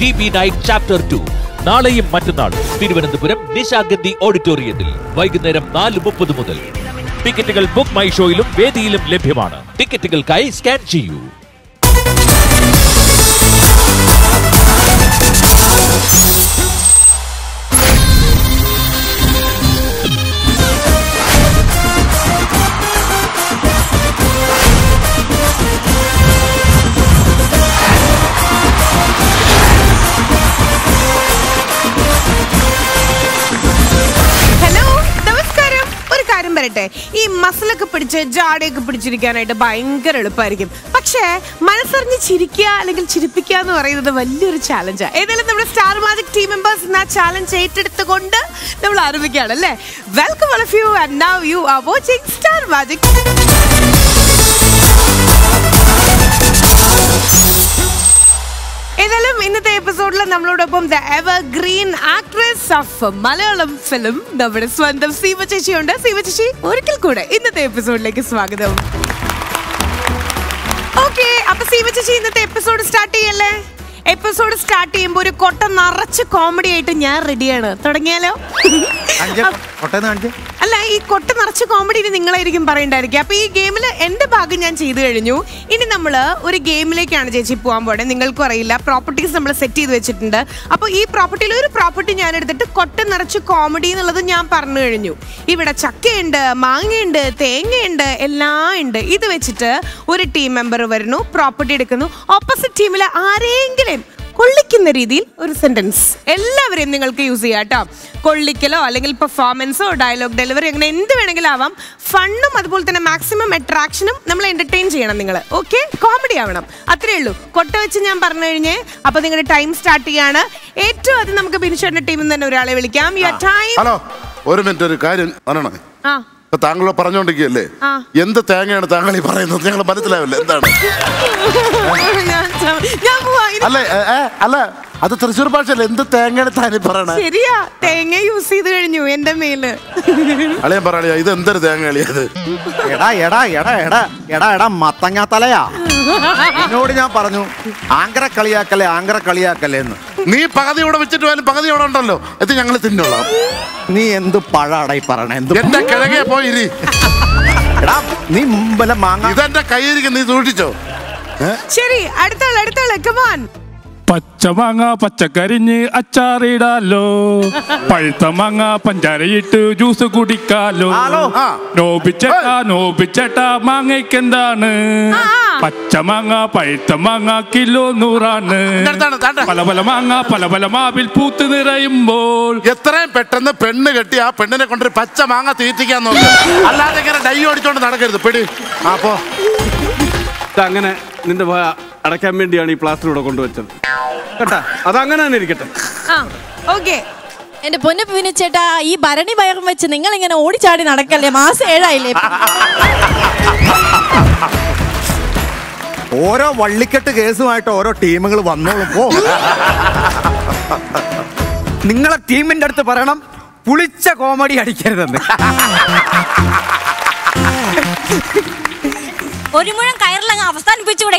T B night chapter two നാളെയും മറ്റന്നാളും തിരുവനന്തപുരം നിശാഗന്ധി ഓഡിറ്റോറിയത്തിൽ വൈകുന്നേരം നാല് മുപ്പത് മുതൽ. ടിക്കറ്റുകൾ ബുക്ക് മൈ ഷോയിലും വേദിയിലും ലഭ്യമാണ്. ടിക്കറ്റുകൾക്കായി സ്കാൻ ചെയ്യൂ. പറയട്ടെ ഈ മസിലൊക്കെ പിടിച്ച് ജാടയൊക്കെ പിടിച്ചിരിക്കാനായിട്ട് ഭയങ്കര എളുപ്പമായിരിക്കും. പക്ഷേ മനസ്സറിഞ്ഞ് ചിരിക്കുക അല്ലെങ്കിൽ ചിരിപ്പിക്കുക എന്ന് പറയുന്നത് വലിയൊരു ചാലഞ്ചാണ് ഏതായാലും നമ്മുടെ സ്റ്റാർ മാജിക് ടീം മെമ്പേഴ്സ് ആ ചാലഞ്ച് ഏറ്റെടുത്തുകൊണ്ട് നമ്മൾ ആരംഭിക്കുകയാണ് അല്ലേ? Welcome all of you and now you are watching star magic ഏതായാലും ഇന്നത്തെ എപ്പിസോഡിൽ നമ്മളോടൊപ്പം the evergreen actress of Malayalam film നമ്മുടെ സ്വന്തം സീമ ചേച്ചിയുണ്ട്. സീമ ചേച്ചി ഒരിക്കൽ കൂടെ ഇന്നത്തെ എപ്പിസോഡിലേക്ക് സ്വാഗതം. ഓക്കെ അപ്പൊ സീമ ചേച്ചി ഇന്നത്തെ എപ്പിസോഡ് സ്റ്റാർട്ട് ചെയ്യല്ലേ? എപ്പിസോഡ് സ്റ്റാർട്ട് ചെയ്യുമ്പോൾ ഒരു കൊട്ട നിറച്ച് കോമഡി ആയിട്ട് ഞാൻ റെഡിയാണ് തുടങ്ങിയാലോ? അല്ല ഈ കൊട്ട നിറച്ച് കോമഡി ഇനി നിങ്ങളായിരിക്കും പറയണ്ടായിരിക്കും. അപ്പൊ ഈ ഗെയിമിൽ എന്റെ ഭാഗം ഞാൻ ചെയ്തു കഴിഞ്ഞു. ഇനി നമ്മൾ ഒരു ഗെയിമിലേക്കാണ് ചേച്ചി പോകാൻ പോണേ. നിങ്ങൾക്കും അറിയില്ല. പ്രോപ്പർട്ടീസ് നമ്മൾ സെറ്റ് ചെയ്ത് വെച്ചിട്ടുണ്ട്. അപ്പോൾ ഈ പ്രോപ്പർട്ടിയിൽ ഒരു പ്രോപ്പർട്ടി ഞാൻ എടുത്തിട്ട് കൊട്ട നിറച്ച് കോമഡി എന്നുള്ളത് ഞാൻ പറഞ്ഞു കഴിഞ്ഞു. ഇവിടെ ചക്കയുണ്ട് മാങ്ങയുണ്ട് തേങ്ങയുണ്ട് എല്ലാം ഉണ്ട്. ഇത് വെച്ചിട്ട് ഒരു ടീം മെമ്പർ വരുന്നു പ്രോപ്പർട്ടി എടുക്കുന്നു. ഓപ്പോസിറ്റ് ടീമിലെ ആരെങ്കിലും കൊള്ളിക്കുന്ന രീതിയിൽ ഒരു സെന്റൻസ് എല്ലാവരെയും നിങ്ങൾക്ക് യൂസ് ചെയ്യാം കേട്ടോ. കൊള്ളിക്കലോ അല്ലെങ്കിൽ പെർഫോമൻസോ ഡയലോഗ് ഡെലിവറി അങ്ങനെ എന്ത് വേണമെങ്കിലും ആവാം. ഫണ്ണും അതുപോലെ തന്നെ മാക്സിമം അട്രാക്ഷനും നമ്മൾ എന്റർടൈൻ ചെയ്യണം നിങ്ങൾ ഓക്കെ കോമഡി ആവണം. അത്രേ ഉള്ളൂ. കൊട്ട വെച്ച് ഞാൻ പറഞ്ഞു കഴിഞ്ഞേ അപ്പൊ നിങ്ങളുടെ ടൈം സ്റ്റാർട്ട് ചെയ്യാണ്. ഏറ്റവും ആദ്യം നമുക്ക് ബിനിഷേട്ടന്റെ ടീമിൽ നിന്ന് തന്നെ ഒരാളെ വിളിക്കാം. യുവർ ടൈം ഹലോ ഒരു മിനിറ്റ് ഒരു കാര്യം പറയണേ. ആ. ഇപ്പൊ താങ്കൾ പറഞ്ഞോണ്ടിരിക്കുകയല്ലേ? എന്ത് തേങ്ങയാണ് താങ്കൾ ഈ പറയുന്നത്? ഞങ്ങൾ മനസ്സിലാവില്ല. എന്താണ്? ഞാൻ ഞാൻ പോവാ. അല്ല അല്ല അത് തൃശ്ശൂർ ഭാഷയല്ല. എന്ത് തേങ്ങയാണ് താനി പറയണേ? ശരിയാ. തേങ്ങ യൂസ് ചെയ്ത് കഴിഞ്ഞു എന്റെ മേൽ. അളിയൻ പറയാ ഇത് എന്തൊരു തേങ്ങ അളിയത് എടാ എടാ എടാ എടാ എടാ എടാ മത്തങ്ങാ തലയാ എന്നോട് ഞാൻ പറഞ്ഞു ആങ്കര കളിയാക്കല്ലേ ആങ്കര കളിയാക്കല്ലേ എന്ന്. നീ പകുതി ഇവിടെ വെച്ചിട്ട് പോയാലും പകുതി ഇവിടെ ഉണ്ടല്ലോ. എത്തി ഞങ്ങൾ തിന്നോളാം. നീ എന്ത് പഴാടായി പറയണേ? എന്ത് എന്റെ കിഴങ്ങേ പോയി ഇരി. എടാ നീ മുമ്പല്ല മാങ്ങ ഇതെന്റെ കയ്യിരിക്കും നീ സൂക്ഷിച്ചോ? ശരി അടുത്താൾ അടുത്താൾ കമാൻ പച്ചമാങ്ങ പച്ചക്കരിഞ്ഞ് അച്ചാറിടാലോ. പഴുത്ത മാങ്ങ പഞ്ചാരയിട്ട് ജ്യൂസ് കുടിക്കാലോ. നോബിച്ചേട്ടാ നോബിച്ചേട്ടാ മാങ്ങയ്ക്കെന്താണ്? പച്ചമാങ്ങ പഴുത്ത മാങ്ങ കിലോ നൂറാണ്. പല പല മാങ്ങ പല പല മാവിൽ പൂത്ത് നിറയുമ്പോൾ. എത്രയും പെട്ടെന്ന് പെണ്ണ് കെട്ടി ആ പെണ്ണിനെ കൊണ്ടൊരു പച്ച മാങ്ങ തീറ്റിക്കാൻ നോക്കി. അല്ലാതെ ഇങ്ങനെ ഡൈ ഓടിച്ചോണ്ട് നടക്കരുത്. പിടി. അപ്പോ അങ്ങനെ നിന്റെ അടയ്ക്കാൻ വേണ്ടിയാണ് ഈ പ്ലാസ്റ്റർ ഇവിടെ കൊണ്ടുവച്ചത്. കേട്ടാ? അതങ്ങനെ തന്നെ ഇരിക്കട്ടെ. ആ ഓക്കെ. എന്റെ പൊന്നു പിന്നെ ചേട്ടാ ഈ ഭരണി ഭയം വെച്ച് നിങ്ങൾ ഇങ്ങനെ ഓടിച്ചാടി നടക്കല്ലേ? മാസം ഏഴായില്ലേ? ഓരോ വള്ളിക്കെട്ട് കേസുമായിട്ട് ഓരോ ടീമുകൾ വന്നോളും. പോ. നിങ്ങളെ ടീമിന്റെ അടുത്ത് പറയണം പുളിച്ച കോമഡി അടിക്കരുതെന്ന്. ഒരു മുഴം കയറിലങ്ങ് അവസാനിപ്പിച്ചുകൂടെ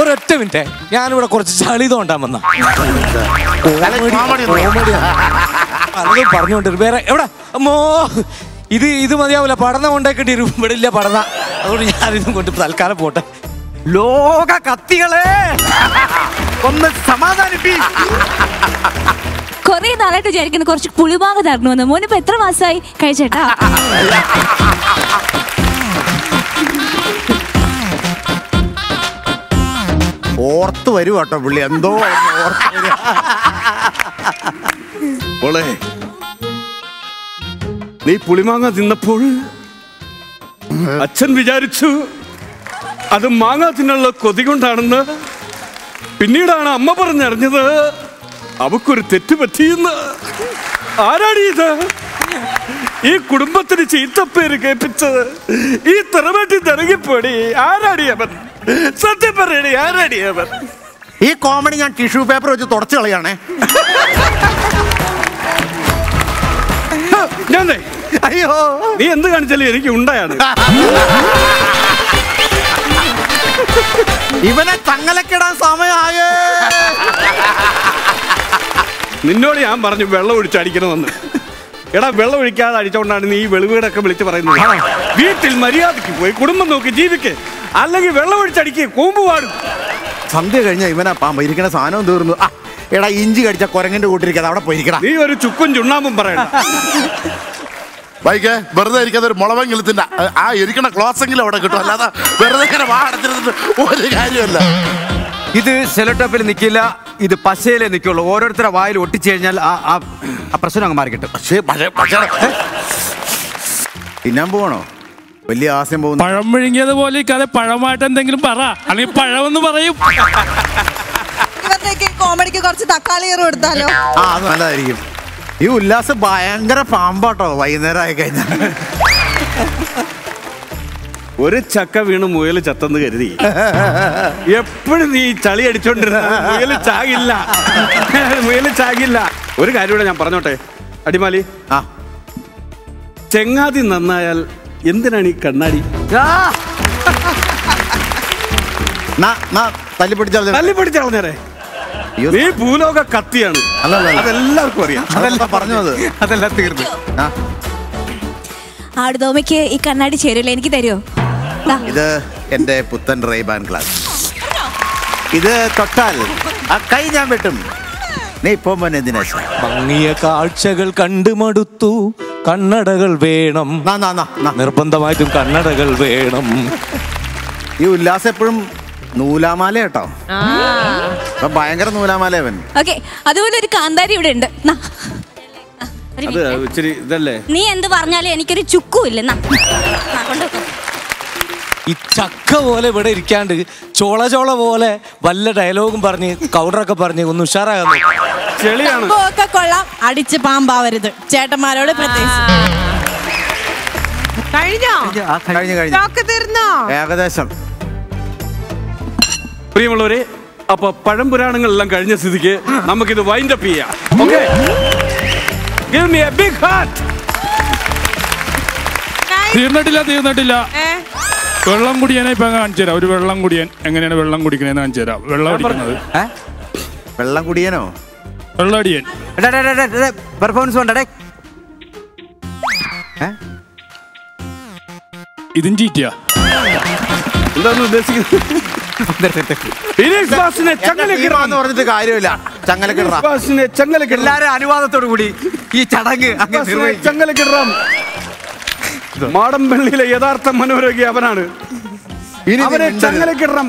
ഒരൊറ്റ മിനിറ്റ് ഞാനിവിടെ കുറച്ച് ചളി തോണ്ടാൻ വന്ന. കോമഡി പറഞ്ഞുകൊണ്ടിരുന്നു. പറഞ്ഞുകൊണ്ട് വേറെ എവിടെ? അമ്മോ. ഇത് ഇത് മതിയാവില്ല പഠനം കൊണ്ടേ കിട്ടി ഇവിടെ ഇല്ല പഠന. അതുകൊണ്ട് ഞാനിതും കൊണ്ട് തൽക്കാലം പോട്ടെ. ലോക കത്തികളെ! ഒന്ന് സമാധാനിപ്പി. കൊറേ നാളായിട്ട് വിചാരിക്കുന്നു കുറച്ച് പുളിമാങ്ങ തരണമെന്ന്. മോനിപ്പോ എത്ര മാസമായി കഴിച്ചേട്ടാ ഓർത്ത് വരുവാട്ടോ പുള്ളി. എന്തോ ഓർത്ത്. നീ പുളിമാങ്ങ തിന്നപ്പോൾ അച്ഛൻ വിചാരിച്ചു അത് മാങ്ങ തിന്നുള്ള കൊതി കൊണ്ടാണെന്ന്. പിന്നീടാണ് അമ്മ പറഞ്ഞറിഞ്ഞത് അവക്കൊരു തെറ്റ് പറ്റിയെന്ന്. ആരാടി ഇത്? ഈ കുടുംബത്തിന് ചീത്തപ്പേര് കേൾപ്പിച്ചത് ഈ തെറവേട്ടി തിറങ്ങിപ്പോടി ആരാടി അവൻ? സത്യം പറയണി ആരാടി അവൻ? ഈ കോമഡി ഞാൻ ടിഷ്യൂ പേപ്പർ വെച്ച് തുടച്ചു കളയാണേ. ഞാൻ അയ്യോ. നീ എന്ത് കാണിച്ചാലും എനിക്ക് ഉണ്ടായാണ്. ഇവനെ ചങ്ങലക്കിടാൻ സമയമായേ. നിന്നോട് ഞാൻ പറഞ്ഞു വെള്ളം ഒഴിച്ചടിക്കണമെന്ന് എടാ വെള്ളം ഒഴിക്കാതെ അടിച്ചോണ്ടാണ് നീ ഈ വെളിവീടൊക്കെ വിളിച്ച് പറയുന്നത്. വീട്ടിൽ മര്യാദയ്ക്ക് പോയി കുടുംബം നോക്കി ജീവിക്ക്. അല്ലെങ്കിൽ വെള്ളം ഒഴിച്ചടിക്ക് കൂമ്പ് പാടും സന്ധ്യ കഴിഞ്ഞ ഇവനാ പാമ്പ. ഇരിക്കണ സാധനവും തീർന്നു. ആ എടാ ഇഞ്ചി കടിച്ച കുരങ്ങന്റെ കൂട്ടിരിക്കാതെ അവിടെ പോയിരിക്കണം നീ ഒരു ചുക്കും ചുണ്ണാമ്പും പറയണ്ട. വൈകെ വെറുതെ ഇരിക്കാതെ ഒരു മുളവെങ്കിലും തിന്ന ആ ഇരിക്കണ ക്ലോസ് എങ്കിലും അവിടെ കിട്ടും. അല്ലാതെ വെറുതെ ഇങ്ങനെ വാ ഒരു കാര്യമല്ല ഇത് സെലോട്ടോപ്പിൽ നിൽക്കില്ല ഇത് പശയിലേ നിൽക്കുള്ളൂ ഓരോരുത്തരുടെ വായിൽ ഒട്ടിച്ചു കഴിഞ്ഞാൽ ആ ആ ആ പ്രശ്നം അങ്ങ് മാറി കിട്ടും പക്ഷേ പക്ഷേ പക്ഷേ തിന്നാൻ പോകണോ വലിയ ആസ്യം പോകുന്നു. പഴം വിഴുങ്ങിയത് പോലെ ഈ കഥ പഴമായിട്ട് എന്തെങ്കിലും പറ. അല്ലെങ്കിൽ പഴമെന്ന് പറയും. ഇവരുടെയൊക്കെ കോമഡിക്ക് കുറച്ച് തക്കാളി കയറും എടുത്താലോ ആ അത് നല്ലതായിരിക്കും. ഈ ഉല്ലാസ് ഭയങ്കര പാമ്പാട്ടോ വൈകുന്നേരം ആയി കഴിഞ്ഞാൽ. ഒരു ചക്ക വീണ് മുയൽ ചത്തെന്ന് കരുതി. എപ്പോഴും നീ ചളി അടിച്ചോണ്ടിരുന്ന മുയൽ ചാകില്ല. മുയൽ ചാകില്ല. ഒരു കാര്യം കൂടെ ഞാൻ പറഞ്ഞോട്ടെ അടിമാലി? ആ. ചെങ്ങാതി നന്നായാൽ എന്തിനാണ് ഈ കണ്ണാടി? നാ നാ തല്ലി നീ ഭൂലോക കത്തിയാണ്. അതെല്ലാവർക്കും അറിയാം. അതല്ല പറഞ്ഞത് അതെല്ലാം തീർന്നു. ആടുതോമയ്ക്ക് ഈ കണ്ണാടി ചേരില്ല എനിക്ക് തരുമോ. ഇത് എന്റെ പുത്തൻ റേബാൻ ഗ്ലാസ്. ഇത് തൊട്ടാൽ ആ കൈ ഞാൻ വെട്ടും. നീ ഇപ്പൊ ഭംഗിയ കാഴ്ചകൾ കണ്ടു മടുത്തു. കണ്ണടകൾ വേണം. നിർബന്ധമായിട്ടും കണ്ണടകൾ വേണം. ഈ ഉല്ലാസം എപ്പോഴും നൂലാമാല കേട്ടോ. ഭയങ്കര നൂലാമാല അവൻ. ഓക്കെ അതുപോലെ ഒരു കാന്താരി ഇവിടെ ഉണ്ട്. അത് ഇച്ചിരി ഇതല്ലേ? നീ എന്ത് പറഞ്ഞാലും എനിക്കൊരു ചുക്കും ഇല്ല നാ. നാ, കൊണ്ടുവെക്ക്. ഈ ചക്ക പോലെ ഇവിടെ ഇരിക്കാണ്ട് ചോള ചോള പോലെ വല്ല ഡയലോഗും പറഞ്ഞ് കൗണ്ടറൊക്കെ പറഞ്ഞ് ഒന്ന് ഉഷാറാകുന്നു ചെളിയാണ്. ഒക്കെ കൊള്ളാം. അടിച്ച് പാമ്പാവരുത്. ചേട്ടന്മാരോട് പ്രത്യേകിച്ച്. കഴിഞ്ഞോ? കഴിഞ്ഞു കഴിഞ്ഞു. തീർന്നോ? ഏകദേശം. പ്രിയമുള്ളവരെ അപ്പൊ പഴം പുരാണങ്ങളെല്ലാം കഴിഞ്ഞ സ്ഥിതിക്ക് നമുക്കിത് വൈൻഡപ്പ് ചെയ്യാം. Okay give me a big heart തീർന്നിട്ടില്ല തീർന്നിട്ടില്ല. വെള്ളം കുടിയനെ ഇപ്പൊ കാണിച്ചു തരാം. ഒരു വെള്ളം കുടിയൻ എങ്ങനെയാണ് വെള്ളം കുടിക്കണേന്ന് കാണിച്ചു തരാം. വെള്ളം അടിക്കുന്നത്. വെള്ളം കുടിയനോ? വെള്ളം അടിയൻ. പെർഫോമൻസ് വേണ്ടേ ഇതും ചീറ്റിയാ എന്താണ് ഉദ്ദേശിക്കുന്നത്? ഫിനിക്സ് ബാസിനെ ചങ്ങലക്കിടാൻ എന്ന് പറഞ്ഞിട്ട് കാര്യമില്ല. ചങ്ങലക്കിട ബാസിനെ ചങ്ങലക്കിട എല്ലാരും അനുവാദത്തോടു കൂടി ഈ ചടങ്ങ് ചങ്ങലക്കിടാം മാടമ്പള്ളിയിലെ യഥാർത്ഥ മനോരോഗി അവനാണ്. ഇനി അവനെ മിണ്ടരുത്.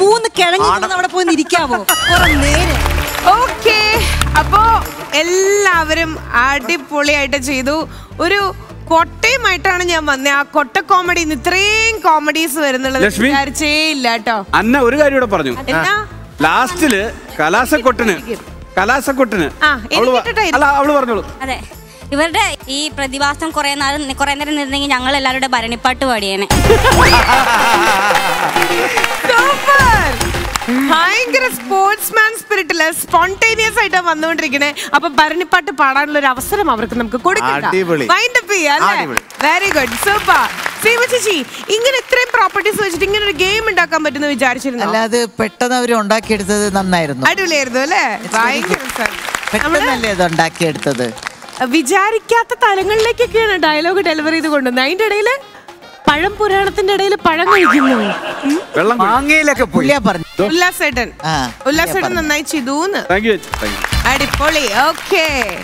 മൂന്ന് കിഴങ്ങി അവിടെ പോയി ഇരിക്കാവോ ഓക്കെ. അപ്പോ എല്ലാവരും അടിപൊളിയായിട്ട് ചെയ്തു. ഒരു കൊട്ടയുമായിട്ടാണ് ഞാൻ വന്നത് ആ കൊട്ട കോമഡി ഇത്രയും കോമഡീസ് വരുന്നുള്ളത് ലക്ഷ്മി? വിചാരിച്ചേ ഇല്ല കേട്ടോ. അന്ന ഒരു കാര്യം ഇവിടെ പറഞ്ഞു. എന്നാ ലാസ്റ്റിൽ കലാസക്കൊട്ടിന് കലാസക്കൊട്ടിന് ആ, അവൾ പ- എനിക്കിട്ടിട്ടായിരുന്നു. അല്ല അവൾ പറഞ്ഞോളൂ. അതെ. ഇവരുടെ ഈ പ്രതിഭാസം കുറെ നാൾ കുറെ നേരം നിന്നെങ്കിൽ ഞങ്ങൾ എല്ലാവരുടെ ഭരണിപ്പാട്ട് പാടിയേനെ. സൂപ്പർ! ഭയങ്കര സ്പോർട്സ്മാൻ സ്പിരിറ്റിൽ സ്പോണ്ടേനിയസ് ആയിട്ടാ വന്നുകൊണ്ടിരിക്കണേ. അപ്പൊ ഭരണിപ്പാട്ട് പാടാനുള്ള ഒരു അവസരം അവർക്ക് നമുക്ക് അടിപൊളി. അടിപൊളി. വെരി ഗുഡ് സൂപ്പർ ചേച്ചി ഇങ്ങനെ ഇത്രയും പ്രോപ്പർട്ടീസ് വെച്ചിട്ട് ഇങ്ങനെ ഒരു ഗെയിം ഉണ്ടാക്കാൻ പറ്റുന്ന വിചാരിച്ചിരുന്നു? അല്ല അത് പെട്ടെന്ന് അവർ ഉണ്ടാക്കിയെടുത്തത് നന്നായിരുന്നു. അടിപൊളിയായിരുന്നു അല്ലേ? ഭയങ്കര പെട്ടെന്നല്ലേ അത് ഉണ്ടാക്കിയെടുത്തത്. വിചാരിക്കാത്ത തലങ്ങളിലേക്കൊക്കെയാണ് ഡയലോഗ് ഡെലിവറി ചെയ്ത് കൊണ്ടുവന്നത്. അതിന്റെ ഇടയിൽ പഴം പുരാണത്തിന്റെ ഇടയിൽ പഴം കഴിക്കുന്നു. വെള്ളം മാങ്ങയിലൊക്കെ പോയി. പുള്ളിയാ പറഞ്ഞു. ഉല്ലാസേട്ടൻ. നന്നായി ചെയ്തൂന്ന് അടിപൊളി. ഓക്കേ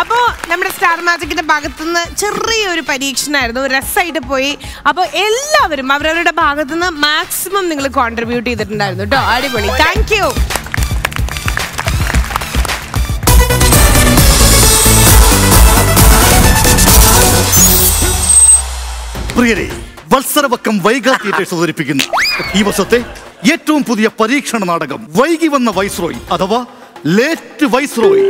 അപ്പോ നമ്മുടെ സ്റ്റാർ മാജിക്കിന്റെ ഭാഗത്തുനിന്ന് ചെറിയൊരു പരീക്ഷണമായിരുന്നു രസമായിട്ട് പോയി. അപ്പോൾ എല്ലാവരും അവരവരുടെ ഭാഗത്തുനിന്ന് മാക്സിമം നിങ്ങൾ കോൺട്രിബ്യൂട്ട് ചെയ്തിട്ടുണ്ടായിരുന്നു. കേട്ടോ. അടിപൊളി. താങ്ക് പ്രിയരെ വത്സരവക്കം വൈഗ തിയേറ്റേഴ്സ് അവതരിപ്പിക്കുന്ന ഈ വർഷത്തെ ഏറ്റവും പുതിയ പരീക്ഷണ നാടകം വൈകി വന്ന വൈസ്രോയ് അഥവാ ലേറ്റ് വൈസ്രോയ്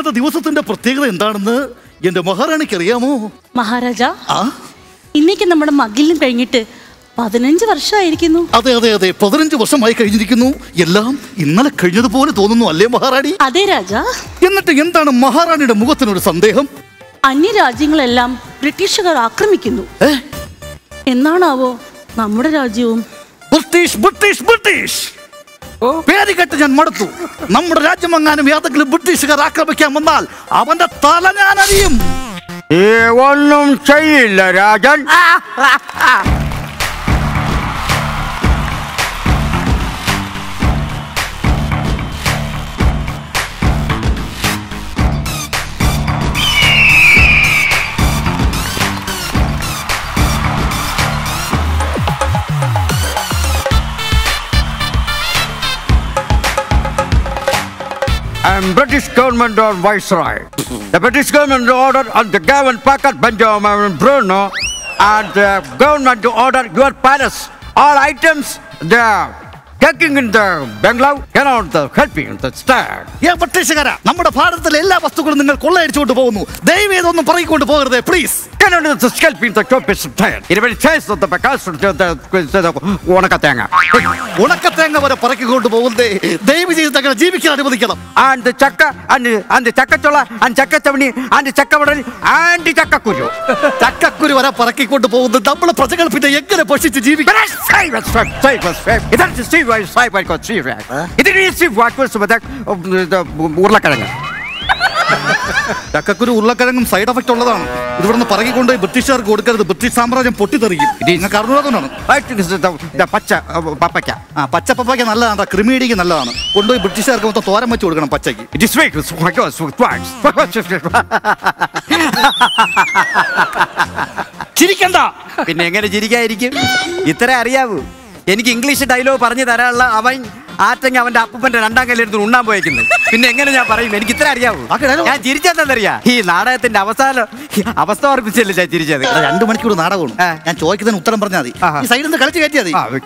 ഇന്നത്തെ ദിവസത്തിന്റെ പ്രത്യേകത എന്താണെന്ന് എന്റെ മഹാറാണിക്ക് അറിയാമോ മഹാരാജ ആ? ഇന്നേക്ക് നമ്മുടെ മകിലും കഴിഞ്ഞിട്ട് പതിനഞ്ച് വർഷമായിരിക്കുന്നു. അതെ അതെ അതെ. പതിനഞ്ച് വർഷമായി കഴിഞ്ഞിരിക്കുന്നു. എല്ലാം ഇന്നലെ കഴിഞ്ഞതുപോലെ തോന്നുന്നു അല്ലേ മഹാറാണി? അതെ രാജ. എന്നിട്ട് എന്താണ് മഹാറാണിയുടെ മുഖത്തിനൊരു സന്ദേഹം? അന്യരാജ്യങ്ങളെല്ലാം ബ്രിട്ടീഷുകാർ ആക്രമിക്കുന്നു. എന്നാണാവോ നമ്മുടെ രാജ്യവും? British British British! പേര് കേട്ട് ഞാൻ മടുത്തു. നമ്മുടെ രാജ്യമെങ്ങാനും ഏതെങ്കിലും ബ്രിട്ടീഷുകാർ ആക്രമിക്കാൻ വന്നാൽ അവന്റെ തല ഞാൻ അറിയും ഒന്നും ചെയ്യില്ല Rajan. And British government on Viceroy. The British government ordered on the Gavin Packard Benjamin Bruno and the government to order your palace. All items there. ബ്രിട്ടീഷുകാരാ നമ്മുടെ ഭാരതത്തിലെ എല്ലാ വസ്തുക്കളും നിങ്ങൾ കൊള്ളയടിച്ചുകൊണ്ട് പോകുന്നു. ദയവ് ഇതൊന്നും പറയിക്കൊണ്ട് പോകരുത് പ്ലീസ് ഉണക്കത്തേങ്ങ ഉണക്കത്തേങ്ങ വരെ പറക്കിക്കൊണ്ട് പോകുന്നേ ദയവ് ചെയ്ത് തങ്ങളെ ജീവിക്കാൻ അനുവദിക്കണം. The ചക്ക and the ചക്കച്ചുള and ചക്കച്ചവണി and ചക്കവടൽ ആൻഡ് ചക്കക്കുരു ചക്കക്കുരു വരെ പറക്കിക്കൊണ്ട് പോകുന്നത് നമ്മളെ പ്രജകൾ പിന്നെ എങ്ങനെ ഭക്ഷിച്ച് ജീവിക്കും? സാഹിബ് സ്റ്റീവ് ഇതിന് സ്റ്റീവ് വാക്വസ് ഉരുളക്കിഴങ്ങ്. ചക്കക്കുരു ഉരുളക്കിഴങ്ങും സൈഡ് എഫക്റ്റ് ഉള്ളതാണ്. ഇത് ഇവിടുന്ന് പറകിക്കൊണ്ട് ബ്രിട്ടീഷുകാർക്ക് കൊടുക്കരുത്. ബ്രിട്ടീഷ് സാമ്രാജ്യം പൊട്ടിത്തെറിയും നിങ്ങൾക്ക് അറിഞ്ഞുകൊണ്ടാണ് പച്ച പപ്പയ്ക്ക. ആ പച്ച പപ്പയ്ക്ക നല്ലതാണ് ക്രിമീഡിക്ക് നല്ലതാണ്. കൊണ്ടുപോയി ബ്രിട്ടീഷുകാർക്ക് മൊത്തം തോരം വെച്ച് കൊടുക്കണം പച്ചയ്ക്ക്. ചിരിക്കണ്ട. പിന്നെ എങ്ങനെ ചിരിക്കായിരിക്കും ഇത്ര അറിയാവൂ. എനിക്ക് ഇംഗ്ലീഷ് ഡയലോഗ് പറഞ്ഞു തരാനുള്ള അവൻ ആറ്റങ്ങ അവന്റെ അപ്പൂപ്പന്റെ രണ്ടാം കല്ലെടുത്ത് ഉണ്ണാൻ പോയിക്കുന്നു. പിന്നെ എങ്ങനെ ഞാൻ പറയും? എനിക്ക് ഇത്ര അറിയാവൂ. ഞാൻ ചിരിച്ചെന്തറിയാ ഈ നാടകത്തിന്റെ അവസാനം അവസ്ഥ ഓർപ്പിച്ചല്ലേ ഞാൻ ചിരിച്ചത്? രണ്ടു മണിക്കൂർ നാടകമാണ്. ഞാൻ ചോദിക്കുന്നതിന് ഉത്തരം പറഞ്ഞാൽ മതി. ഈ സൈഡിൽ നിന്ന് കളിച്ച് കയറ്റിയാൽ മതി.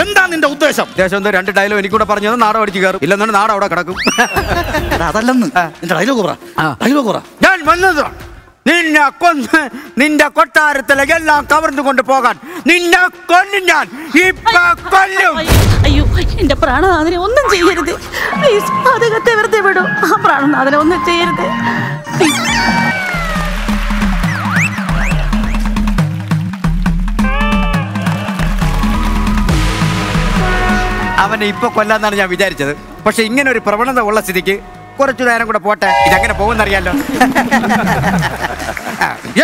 എന്താ നിന്റെ ഉദ്ദേശം? ഉദ്ദേശം എന്തോ? രണ്ട് ഡയലോഗ് എനിക്കൂടെ പറഞ്ഞു നാടകം അടിച്ച് കയറും. ഇല്ലെന്നാണ് നാടകം അവിടെ കിടക്കും. അതല്ലെന്ന്. ഡയലോഗ് പറ. ഡയലോഗ് പറ. ഞാൻ വന്നത്. നിന്നെ കൊന്ന് നിന്റെ കൊട്ടാരത്തിലെ എല്ലാം കവർന്നു കൊണ്ട് പോകാൻ. നിന്നെ കൊന്നു ഞാൻ ഇപ്പൊ കൊല്ലും. അയ്യോ എന്റെ പ്രാണനാഥനെ ഒന്നും ചെയ്യരുത്. പ്ലീസ് അദ്ദേഹത്തെ വെറുതെ വിടൂ. ആ പ്രാണനാഥനെ ഒന്നും ചെയ്യരുത്. അവനെ ഇപ്പൊ കൊല്ലാന്നാണ് ഞാൻ വിചാരിച്ചത്. പക്ഷെ ഇങ്ങനെ ഒരു പ്രവണത ഉള്ള സ്ഥിതിക്ക് കുറച്ചു നേരം കൂടെ പോട്ടെ. ഇതെങ്ങനെ പോകുന്നറിയാലോ?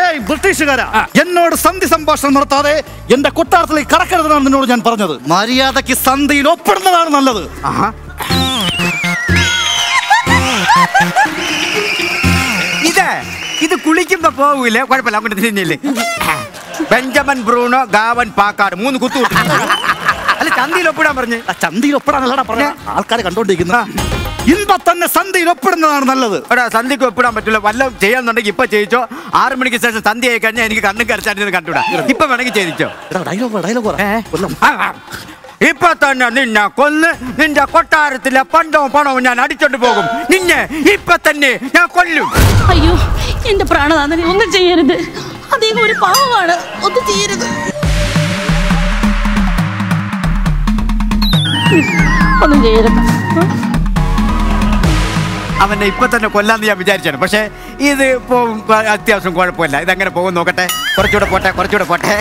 ഏയ് ബ്രിട്ടീഷുകാരാ. എന്നോട് സന്ധി സംഭാഷണം നടത്താതെ എന്റെ കൊട്ടാരത്തിലേക്ക് കടക്കരുതെന്നാണ് നിന്നോട് ഞാൻ പറഞ്ഞത്. മര്യാദയ്ക്ക് സന്ധിയിൽ ഒപ്പിടുന്നതാണ് നല്ലത്. ഇത് ഇത് കുളിക്കുമ്പോ പോകൂലേ കുഴപ്പമില്ല അങ്ങോട്ട് തിരിഞ്ഞില്ലേ? ബെഞ്ചമിൻ ബ്രൂണോ ഗാവൻ പാക്കാട് മൂന്ന് കുത്തു. അല്ല ചന്തിയിൽ ഒപ്പിടാൻ പറഞ്ഞു. ആ ചന്തിയിൽ ഒപ്പിടാന്നല്ലടാ പറഞ്ഞ. ആൾക്കാരെ കണ്ടോണ്ടിരിക്കുന്ന. ഇപ്പൊ തന്നെ സന്ധ്യയിൽ ഒപ്പിടുന്നതാണ് നല്ലത്. എടാ സന്ധ്യക്ക് ഒപ്പിടാൻ പറ്റില്ല. വല്ല ചെയ്യാന്നുണ്ടെങ്കിൽ ഇപ്പൊ ചെയ്യിച്ചോ. ആറു മണിക്ക് ശേഷം സന്ധ്യ ആയി കഴിഞ്ഞാൽ എനിക്ക് കണ്ണും കരച്ചായിട്ട് കണ്ടുവിടാ ഇപ്പൊ വേണമെങ്കിൽ ചെയ്തിച്ചോ ഡയലോഗ് ഡയലോഗ് ഇപ്പൊ തന്നെ നിന്നെ കൊന്ന് നിന്റെ കൊട്ടാരത്തിലെ പണ്ടവും പണവും ഞാൻ അടിച്ചോണ്ട് പോകും. നിന്നെ ഇപ്പൊ തന്നെ ഞാൻ കൊല്ലും. അയ്യോ എന്റെ പ്രാണനാഥനെ ഒന്നും ചെയ്യരുത്. അദ്ദേഹം ഒരു പാവമാണ് ഒന്നും ചെയ്യരുത്. ഒന്നും ചെയ്യരുത്. അവനെ ഇപ്പൊ തന്നെ കൊല്ലാന്ന് ഞാൻ വിചാരിച്ചാണ്. പക്ഷേ ഇത് ഇപ്പൊ അത്യാവശ്യം കുഴപ്പമില്ല. ഇതങ്ങനെ പോകും നോക്കട്ടെ. കുറച്ചുകൂടെ പോട്ടെ കുറച്ചുകൂടെ പോട്ടെ.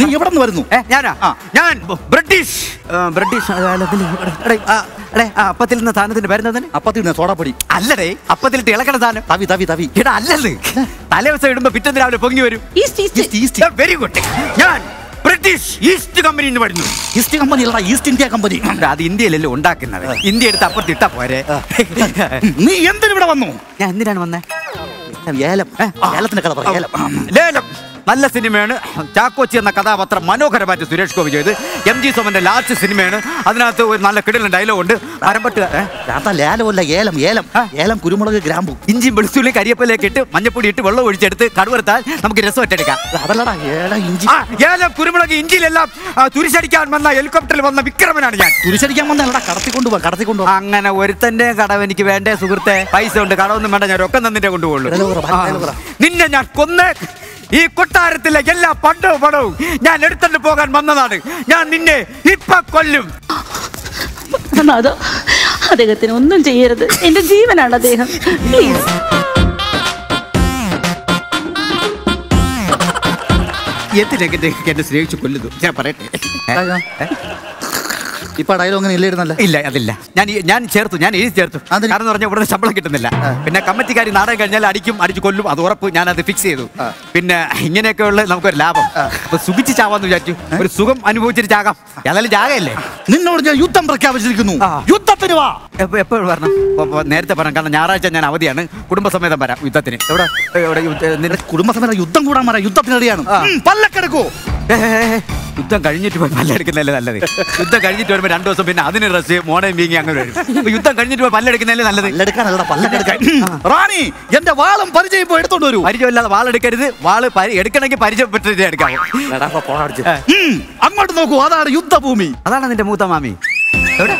നീ എവിടെ നിന്ന് വരുന്നു? ഞാനാ? ഞാൻ ബ്രിട്ടീഷ്. ബ്രിട്ടീഷ് അപ്പത്തിൽ നിന്ന് സാധനത്തിന് വരുന്നതിന് അപ്പത്തിൽ നിന്ന് സോഡാപ്പൊടി. അല്ലടേ അപ്പത്തിൽ ഇളക്കണ സാധനം. തവി തവി തവി. ഇടാ അല്ലത് തലേ ദിവസം ഇടുമ്പോ പിറ്റേന്ന് രാവിലെ പൊങ്ങി വരും. Very good. ഞാൻ ബ്രിട്ടീഷ് ഈസ്റ്റ് കമ്പനി എന്ന് വരുന്നു. ഈസ്റ്റ് കമ്പനി അല്ല ഈസ്റ്റ് ഇന്ത്യ കമ്പനി. അത് ഇന്ത്യയിലല്ലേ ഉണ്ടാക്കുന്നത്. ഇന്ത്യ എടുത്ത് അപ്പുറത്ത് ഇട്ടാ പോരെ. നീ എന്തിനു ഇവിടെ വന്നു? ഞാൻ എന്തിനാണ് വന്നേ? ഏലം. ഏലത്തിന്റെ കഥ ഏലം. ലേലം. നല്ല സിനിമയാണ്. ചാക്കോച്ചി എന്ന കഥാപാത്രം മനോഹരമായിട്ട് സുരേഷ് ഗോപി ചെയ്ത്. എം ജി സോമന്റെ ലാസ്റ്റ് സിനിമയാണ്. അതിനകത്ത് ഒരു നല്ല കിടലൻ ഡയലോഗ് ഉണ്ട്. മരമ്പട്ട് ലേലമല്ല ഏലം ഏലം. ഏലം കുരുമുളക് ഗ്രാമ്പു. ഇഞ്ചി വെളുത്തുള്ളി കരിയപ്പലേക്ക് ഇട്ട് മഞ്ഞപ്പൊടി ഇട്ട് വെള്ളം ഒഴിച്ചെടുത്ത് കടുവറുത്താൽ നമുക്ക് രസം ഏറ്റെടുക്കാം അതല്ലടാ ഏലം ഇഞ്ചി. ഏലം കുരുമുളക് ഇഞ്ചിയിലെല്ലാം തുരിശടിക്കാൻ വന്ന ഹെലികോപ്റ്ററിൽ വന്ന വിക്രമനാണ് ഞാൻ. തുരിശടിക്കാൻ വന്നല്ലടാ കടത്തിക്കൊണ്ടു കൊണ്ടുപോകാം കടത്തിക്കൊണ്ടു കൊണ്ടുപോകാം അങ്ങനെ ഒരുത്തന്റെ കടവ് എനിക്ക് വേണ്ടേ സുഹൃത്തെ? പൈസ ഉണ്ട് കടവൊന്നും വേണ്ട ഞാൻ ഒക്കെ തന്നിട്ടേ കൊണ്ടുപോകുള്ളൂ. നിന്നെ ഞാൻ കൊന്ന് ഈ കൊട്ടാരത്തിലെ എല്ലാ പണ്ടവും പണവും ഞാൻ എടുത്തോണ്ട് പോകാൻ വന്നതാണ്. ഞാൻ നിന്നെ ഇപ്പൊ കൊല്ലും. അത് അദ്ദേഹത്തിന് ഒന്നും ചെയ്യരുത്. എന്റെ ജീവനാണ് അദ്ദേഹം. പ്ലീസ് എന്തിനൊക്കെ എന്നെ സ്നേഹിച്ചു കൊല്ലുന്നു ഞാൻ പറയട്ടെ? ഇപ്പൊ ഡയലോഗ് അങ്ങനെ ഇല്ലായിരുന്നല്ല. ഇല്ല അതില്ല. ഞാൻ ഈ- ഞാൻ ചേർത്തു ഞാൻ എഴുതി ചേർത്തു. കാരണം പറഞ്ഞാൽ ശമ്പളം കിട്ടുന്നില്ല. പിന്നെ കമ്മിറ്റിക്കാരി നാടകം കഴിഞ്ഞാൽ അടിക്കും അടിച്ചു കൊല്ലും അത് ഉറപ്പ്. ഞാൻ അത് ഫിക്സ് ചെയ്തു പിന്നെ ഇങ്ങനെയൊക്കെ ഉള്ള നമുക്കൊരു ലാഭം. അപ്പൊ സുഖിച്ച് ചാവാന്ന് വിചാരിച്ചു. ഒരു സുഖം അനുഭവിച്ചിട്ട് ചാകാം. ഏതായാലും ജാകയല്ലേ നിന്നോട് ഞാൻ യുദ്ധം പ്രഖ്യാപിച്ചിരിക്കുന്നു. യുദ്ധത്തിന് വാ. എപ്പോഴും വരണം. ഇപ്പൊ നേരത്തെ പറഞ്ഞു കാരണം ഞായറാഴ്ച ഞാൻ അവധിയാണ്. കുടുംബസമേതം വരാം യുദ്ധത്തിന്. എവിടെ? എവിടെ? യുദ്ധ- നിന്റെ കുടുംബസമേതം യുദ്ധം കൂടാൻ പറയാം യുദ്ധത്തിന് റെഡിയാണ്. പല്ലക്കെടുക്കൂ. ഏ, ഏ, ഏ, യുദ്ധം കഴിഞ്ഞിട്ട് പോയി പല്ലെടുക്കുന്നതല്ലേ നല്ലത്? യുദ്ധം കഴിഞ്ഞിട്ട് വരുമ്പോൾ രണ്ടു ദിവസം പിന്നെ അതിന് ഡ്രസ് മോണയും വീങ്ങി അങ്ങനെ വരും അപ്പൊ യുദ്ധം കഴിഞ്ഞിട്ട് പോയി പല്ലെടുക്കുന്നതല്ലേ നല്ലത്? പല്ലെടുക്കാനല്ലടാ പല്ലെടുക്കാൻ റാണി എന്റെ വാളും പരിചയം പോയി എടുത്തോണ്ട് വരൂ. പരിചയമില്ലാതെ വാളെടുക്കരുത് വാൾ പരി- എടുക്കണമെങ്കിൽ പരിചയപ്പെട്ടിട്ട് എടുക്കാം. ഉം, അങ്ങോട്ട് നോക്കൂ അതാണ് യുദ്ധഭൂമി. അതാണ് നിന്റെ മൂത്ത മാമി. എവിടെ?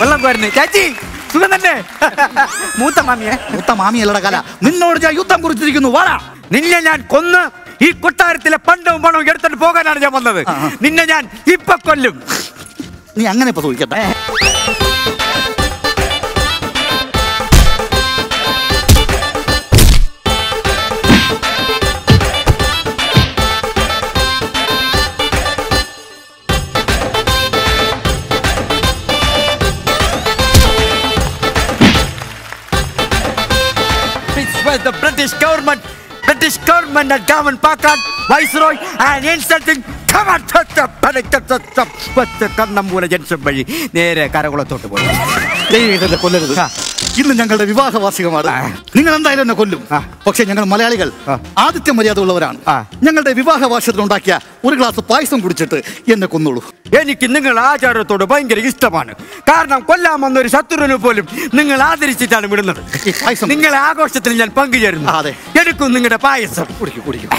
വെള്ളം കോരുന്നു. ചാച്ചി സുഖം തന്നെ? മൂത്ത മാമിയെ. മൂത്ത മാമിയല്ലട കല. നിന്നോട് ഞാൻ യുദ്ധം കുറിച്ചിരിക്കുന്നു. വാടാ. നിന്നെ ഞാൻ കൊന്ന് ഈ കൊട്ടാരത്തിലെ പണ്ടവും പണവും എടുത്തിട്ട് പോകാനാണ് ഞാൻ വന്നത്. നിന്നെ ഞാൻ ഇപ്പൊ കൊല്ലും. നീ അങ്ങനെ ഇപ്പൊ ചോദിക്കട്ടെ Had come Packard, Viceroy, and insulting Kannampoola junction വഴി നേരെ കരകുളത്തോട്ട് പോയി കൊല്ലരുത് ഇന്ന് ഞങ്ങളുടെ വിവാഹവാസികമാണ് നിങ്ങൾ എന്തായാലും എന്നെ കൊല്ലും. പക്ഷെ ഞങ്ങൾ മലയാളികൾ ആദിത്യ മര്യാദ ഉള്ളവരാണ് ഞങ്ങളുടെ വിവാഹ വാർഷികത്തിൽ ഉണ്ടാക്കിയ ഒരു ഗ്ലാസ് പായസം കുടിച്ചിട്ട് എന്നെ കൊന്നോളൂ. എനിക്ക് നിങ്ങൾ ആചാരത്തോട് ഭയങ്കര ഇഷ്ടമാണ്. കാരണം കൊല്ലാൻ വന്ന ഒരു ശത്രുവിനെ പോലും നിങ്ങൾ ആദരിച്ചിട്ടാണ് വിടുന്നത്. നിങ്ങളെ ആഘോഷത്തിൽ ഞാൻ പങ്കുചേരുന്നു. അതെ. എടുക്കും നിങ്ങളുടെ പായസം. കുടിക്കും കുടിക്കും.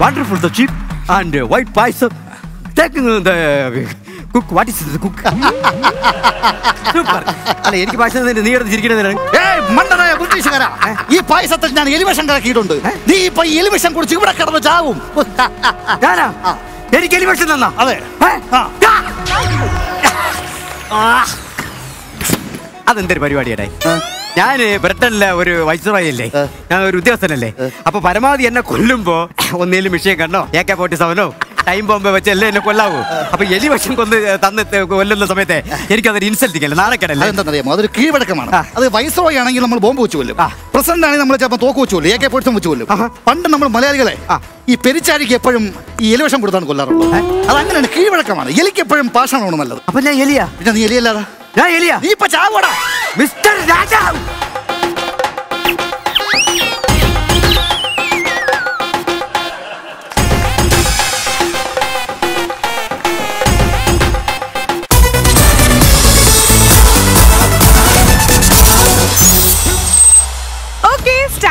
Wonderful the cheap and white പായസം. തേക്കുന്നത് cook what is cook super അല്ല എനിക്ക് പായസം നീ എടുത്ത് നേരം ഏയ് മണ്ടനായ ബ്രിട്ടീഷുകാരാ. ഈ പായസത്തിൽ ഞാൻ എലിവേഷൻ കലക്കിയിട്ടുണ്ട്. നീ ഇപ്പൊ ഈ എലിവേഷൻ കുടിച്ച് ഇവിടെ കിടന്ന് ചാവും. ഞാനാ? എനിക്ക് എലിവേഷൻ തന്നാ? അതെ. അതെന്തൊരു പരിപാടിയാടേ ഞാൻ ബ്രിട്ടനിലെ ഒരു വൈസ്രോയി അല്ലേ ഞാൻ ഒരു ഉദ്യോഗസ്ഥനല്ലേ? അപ്പൊ പരമാവധി എന്നെ കൊല്ലുമ്പോ ഒന്നേലും വിഷയം കണ്ടോ? എ കെ ഫോർട്ടി സെവനോ ടൈം ബോംബ് വെച്ച് എല്ലാം എന്നെ കൊല്ലാവൂ. അപ്പൊ എലി വശം കൊന്ന് തന്ന് കൊല്ലുന്ന സമയത്ത് എനിക്കതൊരു ഇൻസൾട്ടിങ് നാണക്കേടല്ലേ? അതെന്താണെന്നറിയാമോ അതൊരു കീഴ്വഴക്കമാണ്. അത് വൈസ്രോയി ആണെങ്കിൽ നമ്മൾ ബോംബ് വെച്ച് കൊല്ലും. പ്രസിഡന്റ് ആണെങ്കിൽ നമ്മൾ ചിലപ്പോൾ തോക്ക് വെച്ചു കൊല്ലും. എ കെ പൊടിച്ചം വെച്ച് കൊല്ലും. പണ്ട് നമ്മൾ മലയാളികളെ ഈ പെരിച്ചാഴിക്ക് എപ്പോഴും ഈ എലിവിഷം കൊടുത്താണ് കൊല്ലാറുള്ളത്. അത് അങ്ങനെയാണ് കീഴ്വഴക്കമാണ്. എലിക്ക് എപ്പോഴും പാഷാണമാണ് നല്ലത്. അപ്പൊ ഞാൻ എലിയാ? പിന്നെ നീ എലിയല്ലാതെ ഞാൻ എലിയാ? നീ ഇപ്പൊ ചാവോടാ മിസ്റ്റർ രാജാവ്!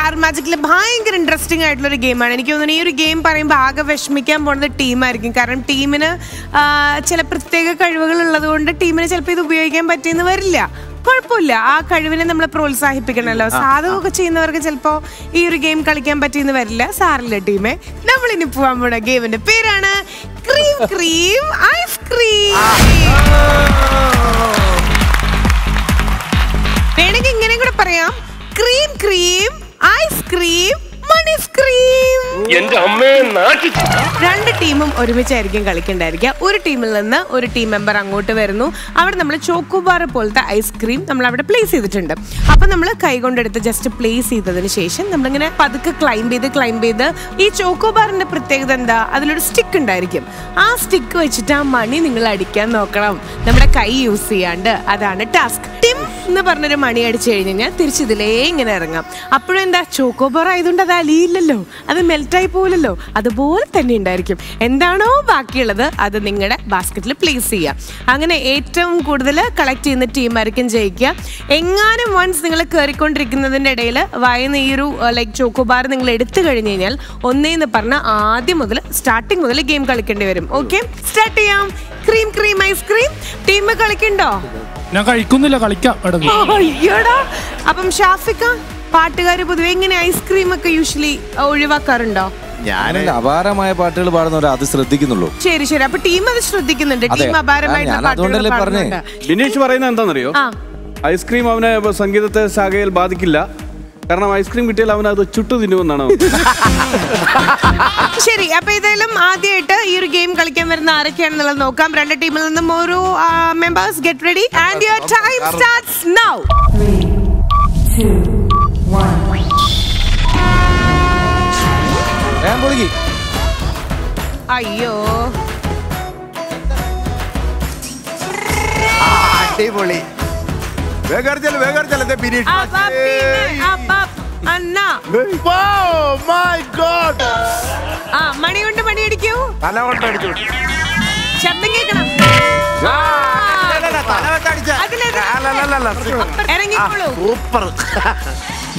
സ്റ്റാർ മാജിക്കിൽ ഭയങ്കര ഇൻട്രസ്റ്റിംഗ് ആയിട്ടുള്ള ഒരു ഗെയിമാണ് എനിക്ക് തോന്നുന്നു ഈ ഒരു ഗെയിം പറയുമ്പോൾ ആകെ വിഷമിക്കാൻ പോകുന്നത് ടീമായിരിക്കും കാരണം ടീമിന് ചില പ്രത്യേക കഴിവുകൾ ഉള്ളതുകൊണ്ട് ടീമിന് ചിലപ്പോൾ ഇത് ഉപയോഗിക്കാൻ പറ്റിയെന്ന് വരില്ല. കുഴപ്പമില്ല. ആ കഴിവിനെ നമ്മൾ പ്രോത്സാഹിപ്പിക്കണമല്ലോ സാധകമൊക്കെ ചെയ്യുന്നവർക്ക് ചിലപ്പോൾ ഈ ഒരു ഗെയിം കളിക്കാൻ പറ്റിയെന്ന് വരില്ല. സാറില്ല ടീമെ നമ്മളിനി ഇനി പോകാൻ പോണ ഗെയിമിന്റെ പേരാണ് ക്രീം ക്രീം ഐസ്ക്രീം വേണമെങ്കിൽ ഇങ്ങനെ കൂടെ പറയാം. ക്രീം ക്രീം ഐസ്ക്രീം മണി സ്ക്രീം എന്റെ അമ്മയെ നാട്ടി. രണ്ട് ടീമും ഒരുമിച്ചായിരിക്കും കളിക്കണ്ടായിരിക്കുക. ഒരു ടീമിൽ നിന്ന് ഒരു ടീം മെമ്പർ അങ്ങോട്ട് വരുന്നു. അവിടെ നമ്മൾ ചോക്കോബാർ പോലത്തെ ഐസ്ക്രീം നമ്മൾ അവിടെ പ്ലേസ് ചെയ്തിട്ടുണ്ട്. അപ്പൊ നമ്മൾ കൈ കൈകൊണ്ടെടുത്ത് ജസ്റ്റ് പ്ലേസ് ചെയ്തതിന് ശേഷം നമ്മളിങ്ങനെ പതുക്കെ ക്ലൈംബ് ചെയ്ത് ക്ലൈംബ് ചെയ്ത് ഈ ചോക്കോബാറിന്റെ പ്രത്യേകത എന്താ? അതിലൊരു സ്റ്റിക്ക് ഉണ്ടായിരിക്കും. ആ സ്റ്റിക്ക് വെച്ചിട്ട് ആ മണി നിങ്ങൾ അടിക്കാൻ നോക്കണം. നമ്മുടെ കൈ യൂസ് ചെയ്യാണ്ട്. അതാണ് ടാസ്ക് ടിം എന്ന് പറഞ്ഞൊരു മണി അടിച്ചു കഴിഞ്ഞ് കഴിഞ്ഞാൽ തിരിച്ചിതിലേ ഇങ്ങനെ ഇറങ്ങാം. അപ്പോഴെന്താ? എന്താ ചോക്കോബാർ ആയതുകൊണ്ട് അത് അലിയില്ലല്ലോ. അത് മെൽറ്റായി പോലല്ലോ അതുപോലെ തന്നെ ഉണ്ടായിരിക്കും. എന്താണോ ബാക്കിയുള്ളത് അത് നിങ്ങളുടെ ബാസ്ക്കറ്റിൽ പ്ലേസ് ചെയ്യുക അങ്ങനെ ഏറ്റവും കൂടുതൽ കളക്ട് ചെയ്യുന്ന ടീമായിരിക്കും ജയിക്കുക. എങ്ങാനും വൺസ് നിങ്ങൾ കയറിക്കൊണ്ടിരിക്കുന്നതിന്റെ ഇടയിൽ വയനീരു ഈ ഒരു ലൈക്ക് ചോക്കോബാർ നിങ്ങൾ എടുത്തു കഴിഞ്ഞ് കഴിഞ്ഞാൽ ഒന്നേന്ന് പറഞ്ഞാൽ ആദ്യം മുതൽ സ്റ്റാർട്ടിങ് മുതൽ ഗെയിം കളിക്കേണ്ടി വരും. ഓക്കെ സ്റ്റാർട്ട് ചെയ്യാം. Cream cream ice cream team കളിക്കണ്ടോ ഞാൻ കഴിക്കുന്നില്ല കളിക്കാം. അയ്യോടാ. അപ്പം ഷാഫിക്ക പാട്ടുകാർ പൊതുവെ എങ്ങനെ ഐസ്ക്രീം ഒക്കെ യൂഷ്വലി ഒഴിവാക്കാറുണ്ടോ? ഞാനല്ല അപാരമായ പാട്ടുകൾ പാടുന്നവരെ അത് ശ്രദ്ധിക്കുന്നുള്ളൂ. ശരി ശരി. അപ്പൊ ടീം അത് ശ്രദ്ധിക്കുന്നുണ്ട്. ടീം അപാരമായിട്ടുള്ള ബിനീഷ് പറയുന്നത് എന്താണെന്നറിയോ? ഐസ്ക്രീം അവനെ സംഗീതത്തെ ശാഖയിൽ ബാധിക്കില്ല. കാരണം ഐസ്ക്രീം കിട്ടിയാൽ അവൻ അത് ചുട്ടു തിന്നുമെന്നാണ്. ശരി അപ്പൊ ഏതായാലും ആദ്യമായിട്ട് ഈ ഒരു ഗെയിം കളിക്കാൻ വരുന്ന ആരൊക്കെയാണെന്നുള്ളത് നോക്കാം. രണ്ട് ടീമിൽ നിന്നും ഓരോ members get ready and your time starts now ഞാൻ പൊളിക്ക് അയ്യോ. അടിപൊളി. വേഗം ചെല്ലു വേഗം ചെല്ലു ബിനീഷ് അപ്പാ, പിന്നെ, അപ്പാ, അന്ന മൈ ഗോഡ്. ആ മണി കൊണ്ട് മണി അടിക്കൂ. തല കൊണ്ട് അടിച്ചു. ശബ്ദം കേൾക്കണം. ഇറങ്ങിക്കോളൂ. സൂപ്പർ.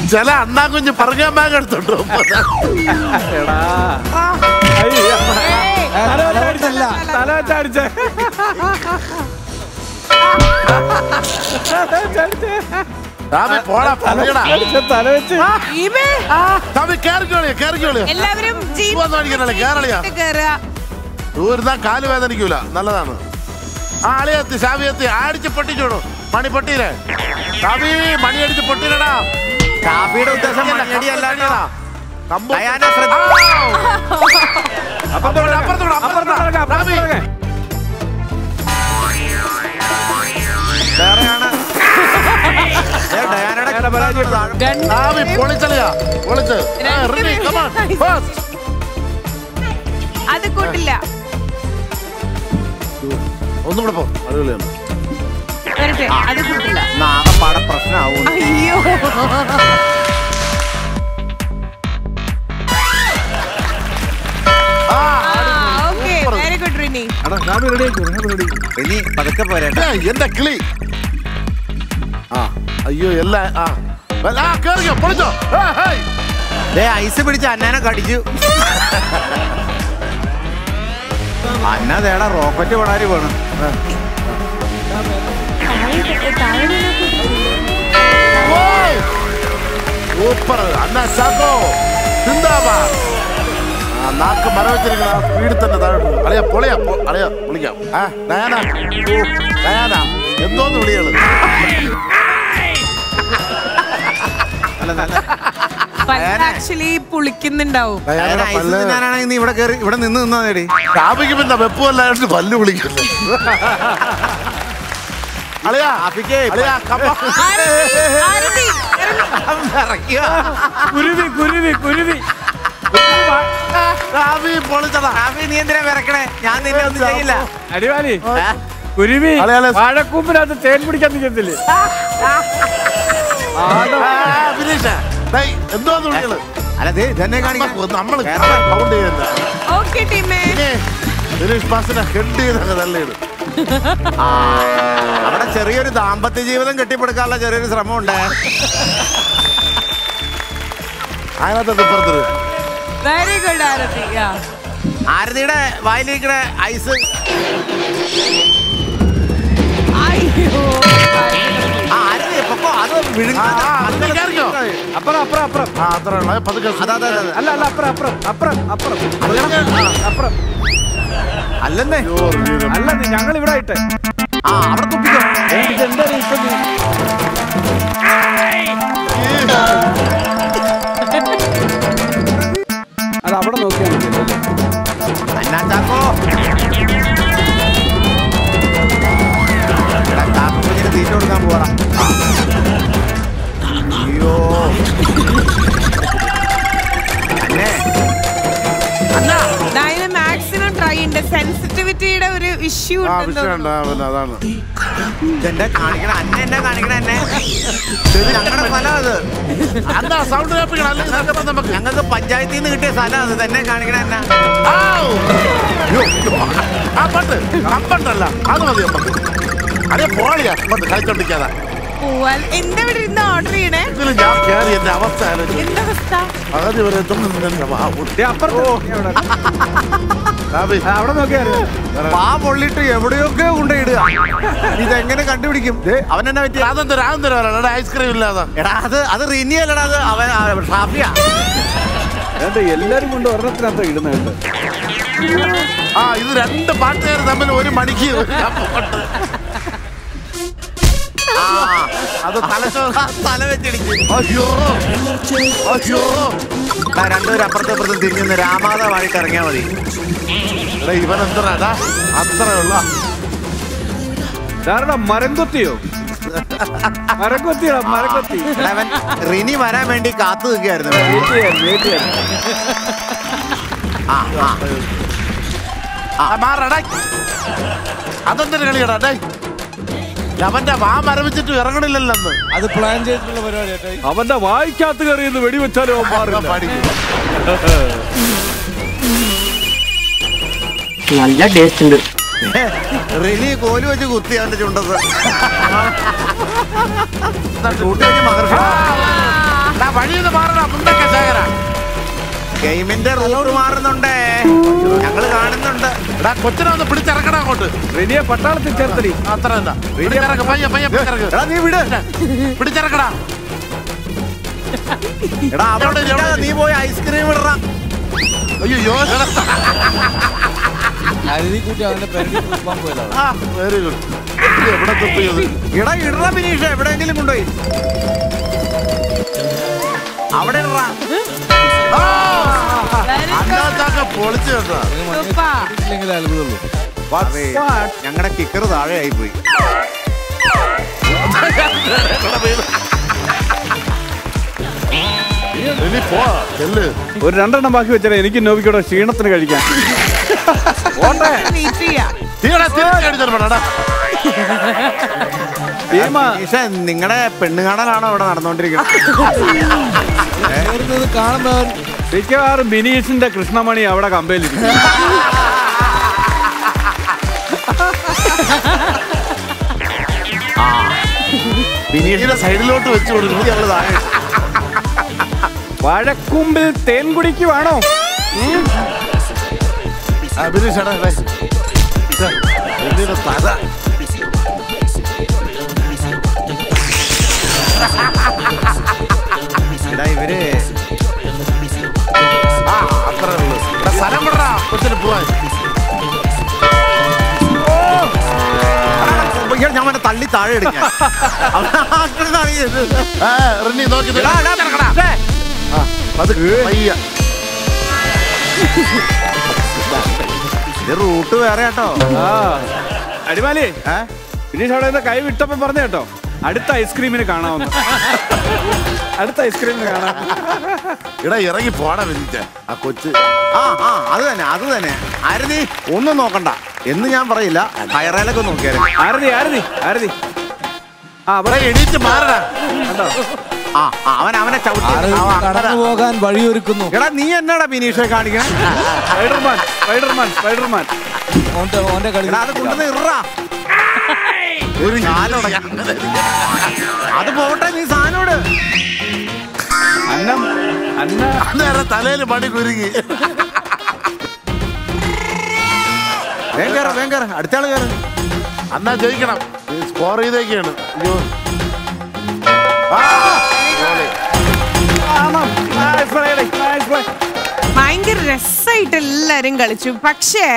ചില അണ്ണാ കുഞ്ഞ് പറങ്ങാൻ ബാഗ് എടുത്തുണ്ടോ ദൂരുന്നാ കാൽ വേദനിക്കൂല. നല്ലതാണ്. ആ അളിയെത്തി എത്തി അടിച്ച് പൊട്ടിച്ചോളൂ മണി പൊട്ടിയില്ലേ ഷാവി മണി അടിച്ച് പൊട്ടിയില്ലടാ ഷാഫിയുടെ ഉദ്ദേശം ഡയാനെ വേറെയാണ്. ഡയാനയുടെ ഷാവി പൊളിച്ചളിയാ പൊളിച്ച്. അത് കൂട്ടില്ല. ഒന്നും കൂടെ പോ. അടിപൊളിയാണ്. വരട്ടെ അത് കൂട്ടില്ല. നാഗപ്പാടെ പ്രശ്നമാവും അയ്യോ. ഓക്കെ വെരി ഗുഡ് റിനി എടാ ഷാവി റെഡി ആയിക്കോ റെഡി ഇനി പതുക്കെ പോരെ എന്താ കിളി. ആ അയ്യോ എല്ലാ ആ. കേറിയോ പൊളിച്ചോ. ഏ, ഹേയ്. ദേ ഐസ് പിടിച്ച അന്നാനെ കടിച്ചു. അന്ന തേടാ റോക്കറ്റ് വിടാരി വേണം. ഓയ്. സൂപ്പർ അന്ന ചാക്കോ സിന്ദാബാദ് ആ നാക്ക് മരം വെച്ചിരിക്കുന്ന ആ സ്പീഡിൽ തന്നെ പോകും. അളിയാ പൊളിയാ അളിയാ പൊളിക്കാം ആ ഡയാന ഓ, ഡയാന എന്തോന്ന് വിളികൾ ആക്ച്വലി പുളിക്കുന്നുണ്ടാവും നീ ഇവിടെ കയറി ഇവിടെ നിന്ന് നിന്നാ നേടി ഷാബിക്ക് പിന്നെ വെപ്പമല്ലാണ്ട് പല്ല് വിളിക്കുന്നു കുരുവി കുരുവി കുരുവി നീ എന്തിനാ വിറക്കണേ? ഞാൻ നിന്നെ ഒന്നും ചെയ്യില്ല. അടിവാലി കുരുവി വാഴക്കൂമ്പിനകത്ത് തേൻ പിടിക്കാൻ നിൽക്കത്തില്ലേ ഇതന്നെ കാണിക്കാൻ നമ്മൾ കൗണ്ട് ചെയ്യുന്ന ഓക്കെ ടീമേ. ബിനീഷ് പാസിനെ ഹെഡ് ചെയ്തൊക്കെ തള്ളിയിടും. അവിടെ ചെറിയൊരു ദാമ്പത്യ ജീവിതം കെട്ടിപ്പടുക്കാനുള്ള ചെറിയൊരു ശ്രമം ഉണ്ട് അതിനകത്ത് ഇപ്പുറത്തൊരു? Very good Arathi. ആരതിയുടെ വായിലിരിക്കണ ഐസ്. അപ്പുറം അപ്പുറം അപ്പുറം. ആ അത്ര അപ്പുറം അപ്പുറം. അപ്പുറം അപ്പുറം. അല്ലെന്നേ. അല്ല ഞങ്ങൾ ഇവിടെ ആയിട്ട്. ആ അവിടെ തുപ്പിക്കോ എന്താണ് ഇപ്പൊ നീ? അത് അവിടെ നോക്കിയാൽ മതി. അന്നാ ചാക്കോ? എടാ, ചാക്കോ തീറ്റ കൊടുക്കാൻ പോവാ അയ്യോ. അന്നേ ട്രൈ സെൻസിറ്റിവിറ്റിയുടെ ഒരു ഇഷ്യൂ അതാണ്. കാണിക്കണ? അന്നെ എന്നെ കാണിക്കണ എന്നെ ഇത് ഞങ്ങളുടെ സ്ഥലം അത് അന്നാ സൗണ്ട് കേൾപ്പിക്കണം അല്ലെങ്കിൽ നടക്കണം നമുക്ക്. ഞങ്ങൾക്ക് പഞ്ചായത്തിൽ നിന്ന് കിട്ടിയ സ്ഥലം അത്. തന്നെ കാണിക്കണ എന്നെ. ആ പണ്ട്. അത് മതി അതേ പോളിയാ. പണ്ട് കളിച്ചോണ്ടിരിക്കാതെ. പോവാൻ. എന്റെ ഇവിടെ ഇരുന്ന് ഓർഡർ ചെയ്യണേ? ഇതിൽ ഞാൻ കയറി എന്റെ അവസ്ഥ. എന്താ പകുതി വരെ. അവിടെ പാ പൊള്ളിട്ട് എവിടെയൊക്കെ കൊണ്ടിടുക ഇതെങ്ങനെ കണ്ടുപിടിക്കും? അവൻ എന്നെ പറ്റി അതെന്താ അതെന്താ ഐസ്ക്രീം ഇല്ലാതെ. എടാ അത് അത് റിനിയല്ലടാ അത് അവൻ ഷാഫിയാ. എന്താ എല്ലാരും കൊണ്ട് ഒരെണ്ണത്തിനകത്ത് ഇടുന്ന കേട്ടോ. ആ ഇത് രണ്ട് പാട്ടുകാർ തമ്മിൽ ഒരു മണിക്ക് അത് തല രണ്ടുപേരും അപ്പുറത്തെ അപ്പുറത്തും തിരിഞ്ഞു രാമാതാവായിട്ട് ഇറങ്ങിയാൽ മതി. ഇവൻ എന്താ അത്രേ ഉള്ള. ധാരണ മരം കൊത്തിയോ അവൻ റിനി വരാൻ വേണ്ടി കാത്തു നിൽക്കുകയായിരുന്നു. അതെന്തൊരു കളിയടാ ഡേ അവന്റെ വാ മരവിച്ചിട്ട് ഇറങ്ങണില്ലല്ലെന്ന്. അത് പ്ലാൻ ചെയ്തിട്ടുള്ള പരിപാടി അവന്റെ വായിക്കാത്ത കയറിയെന്ന് വെടിവെച്ചാലും. നല്ല ടേസ്റ്റ് ഉണ്ട്. റിലി കോൽ വെച്ച് കുത്തിയാണ്ട് അവന്റെ ചുണ്ടത് വഴിയിൽ മാറണ മുണ്ടൊക്കെ ശേഖര. ഗെയിമിന്റെ റൂട്ട് മാറുന്നുണ്ടേ. ഞങ്ങൾ കാണുന്നുണ്ട്. എടാ കൊച്ചിനെ ഒന്ന് പിടിച്ചിറക്കണം അങ്ങോട്ട്. വലിയ പട്ടാളത്തിൽ ചേർത്തടി. അത്ര എന്താ? നീ വിട്. പിടിച്ചിറക്കടാ. എടാ അവിടെ നീ പോയി ഐസ്ക്രീം ഇടറ. അയ്യോ കരുതി കൂട്ടി അവന്റെ പെരടി കുളിപ്പാൻ പോയതാണ്. വെരി ഗുഡ് എവിടെ തുപ്പിയത് എടാ ഇടറ ബിനീഷ എവിടെയെങ്കിലും കൊണ്ടുപോയി. അവിടെ ഇടറ. ഞങ്ങളുടെ കിക്കർ താഴെ ആയി പോയി. ഒരു രണ്ടെണ്ണം ബാക്കി വെച്ചാൽ എനിക്ക് നോവിക്കൂടെ ക്ഷീണത്തിന് കഴിക്കാൻ ഓട്ടെ വെയിറ്റ് ചെയ്യാം. തീടാ തിരിച്ചടിച്ചാ ഭീമ നിങ്ങളുടെ പെണ്ണുകാണലാണോ ഇവിടെ നടന്നുകൊണ്ടിരിക്കുന്നത് മിക്കവാറും ബിനീഷിന്റെ കൃഷ്ണമണി അവിടെ കമ്പയിലിരിക്കും ബിനീഷിന്റെ സൈഡിലോട്ട് വെച്ചു കൊടുക്കും. വഴക്കുമ്പിൽ. തേൻ കുടിക്കുവാണോ? ബിനീഷിന്റെ തല. ഇവർ ആ അത്രേ ഉള്ളൂ. എടാ, സ്ഥലം വിടറാ കൊച്ചിന് പോവാൻ. ഞാൻ തള്ളി താഴെ എടുക്കാം ഇത്. റൂട്ട് വേറെ കേട്ടോ. അടിമാലി അടിമാലി ബിനീഷ് അവിടെ കൈ വിട്ടപ്പോ പറഞ്ഞ കേട്ടോ. അടുത്ത ഐസ്ക്രീമിന് കാണാമെന്ന് അടുത്ത ഐസ്ക്രീമിന് കാണാം. ഇടാ ഇറങ്ങി പോടാ ബിനീഷ് ആ കൊച്ച്. ആ ആ അത് തന്നെ അത് തന്നെ. ആരതി ഒന്നും നോക്കണ്ട. എന്ന് ഞാൻ പറയില്ല. ഹയറേലൊക്കെ നോക്കിയാലും. ആരതി ആരതി ആരതി. ആ അവിടെ എണീറ്റ് മാറടാ. കണ്ടോ? ആ അവൻ അവനെ ചവിട്ടി കടന്നു പോകാൻ വഴിയൊരുക്കുന്നു. എടാ നീ എന്നാടാ ബിനീഷെ കാണിക്കണേ? Spiderman Spiderman Spiderman. ഓന്റെ ഓന്റെ കളി. അത് കൊണ്ടുവന്ന് ഇറാ. ഒരു അത് പോട്ടെ നീ സാധനോട് അന്നം അന്ന നേരെ തലയിൽ പണി കുരുങ്ങി. വേങ്കറ വേങ്കറ വേഗം കയറ അടുത്ത ആൾ കയറ അന്നാ ജയിക്കണം. സ്കോർ ചെയ്തേക്കാണ്. അയ്യോ. ഭയങ്കര രസമായിട്ട് എല്ലാരും കളിച്ചു. പക്ഷേ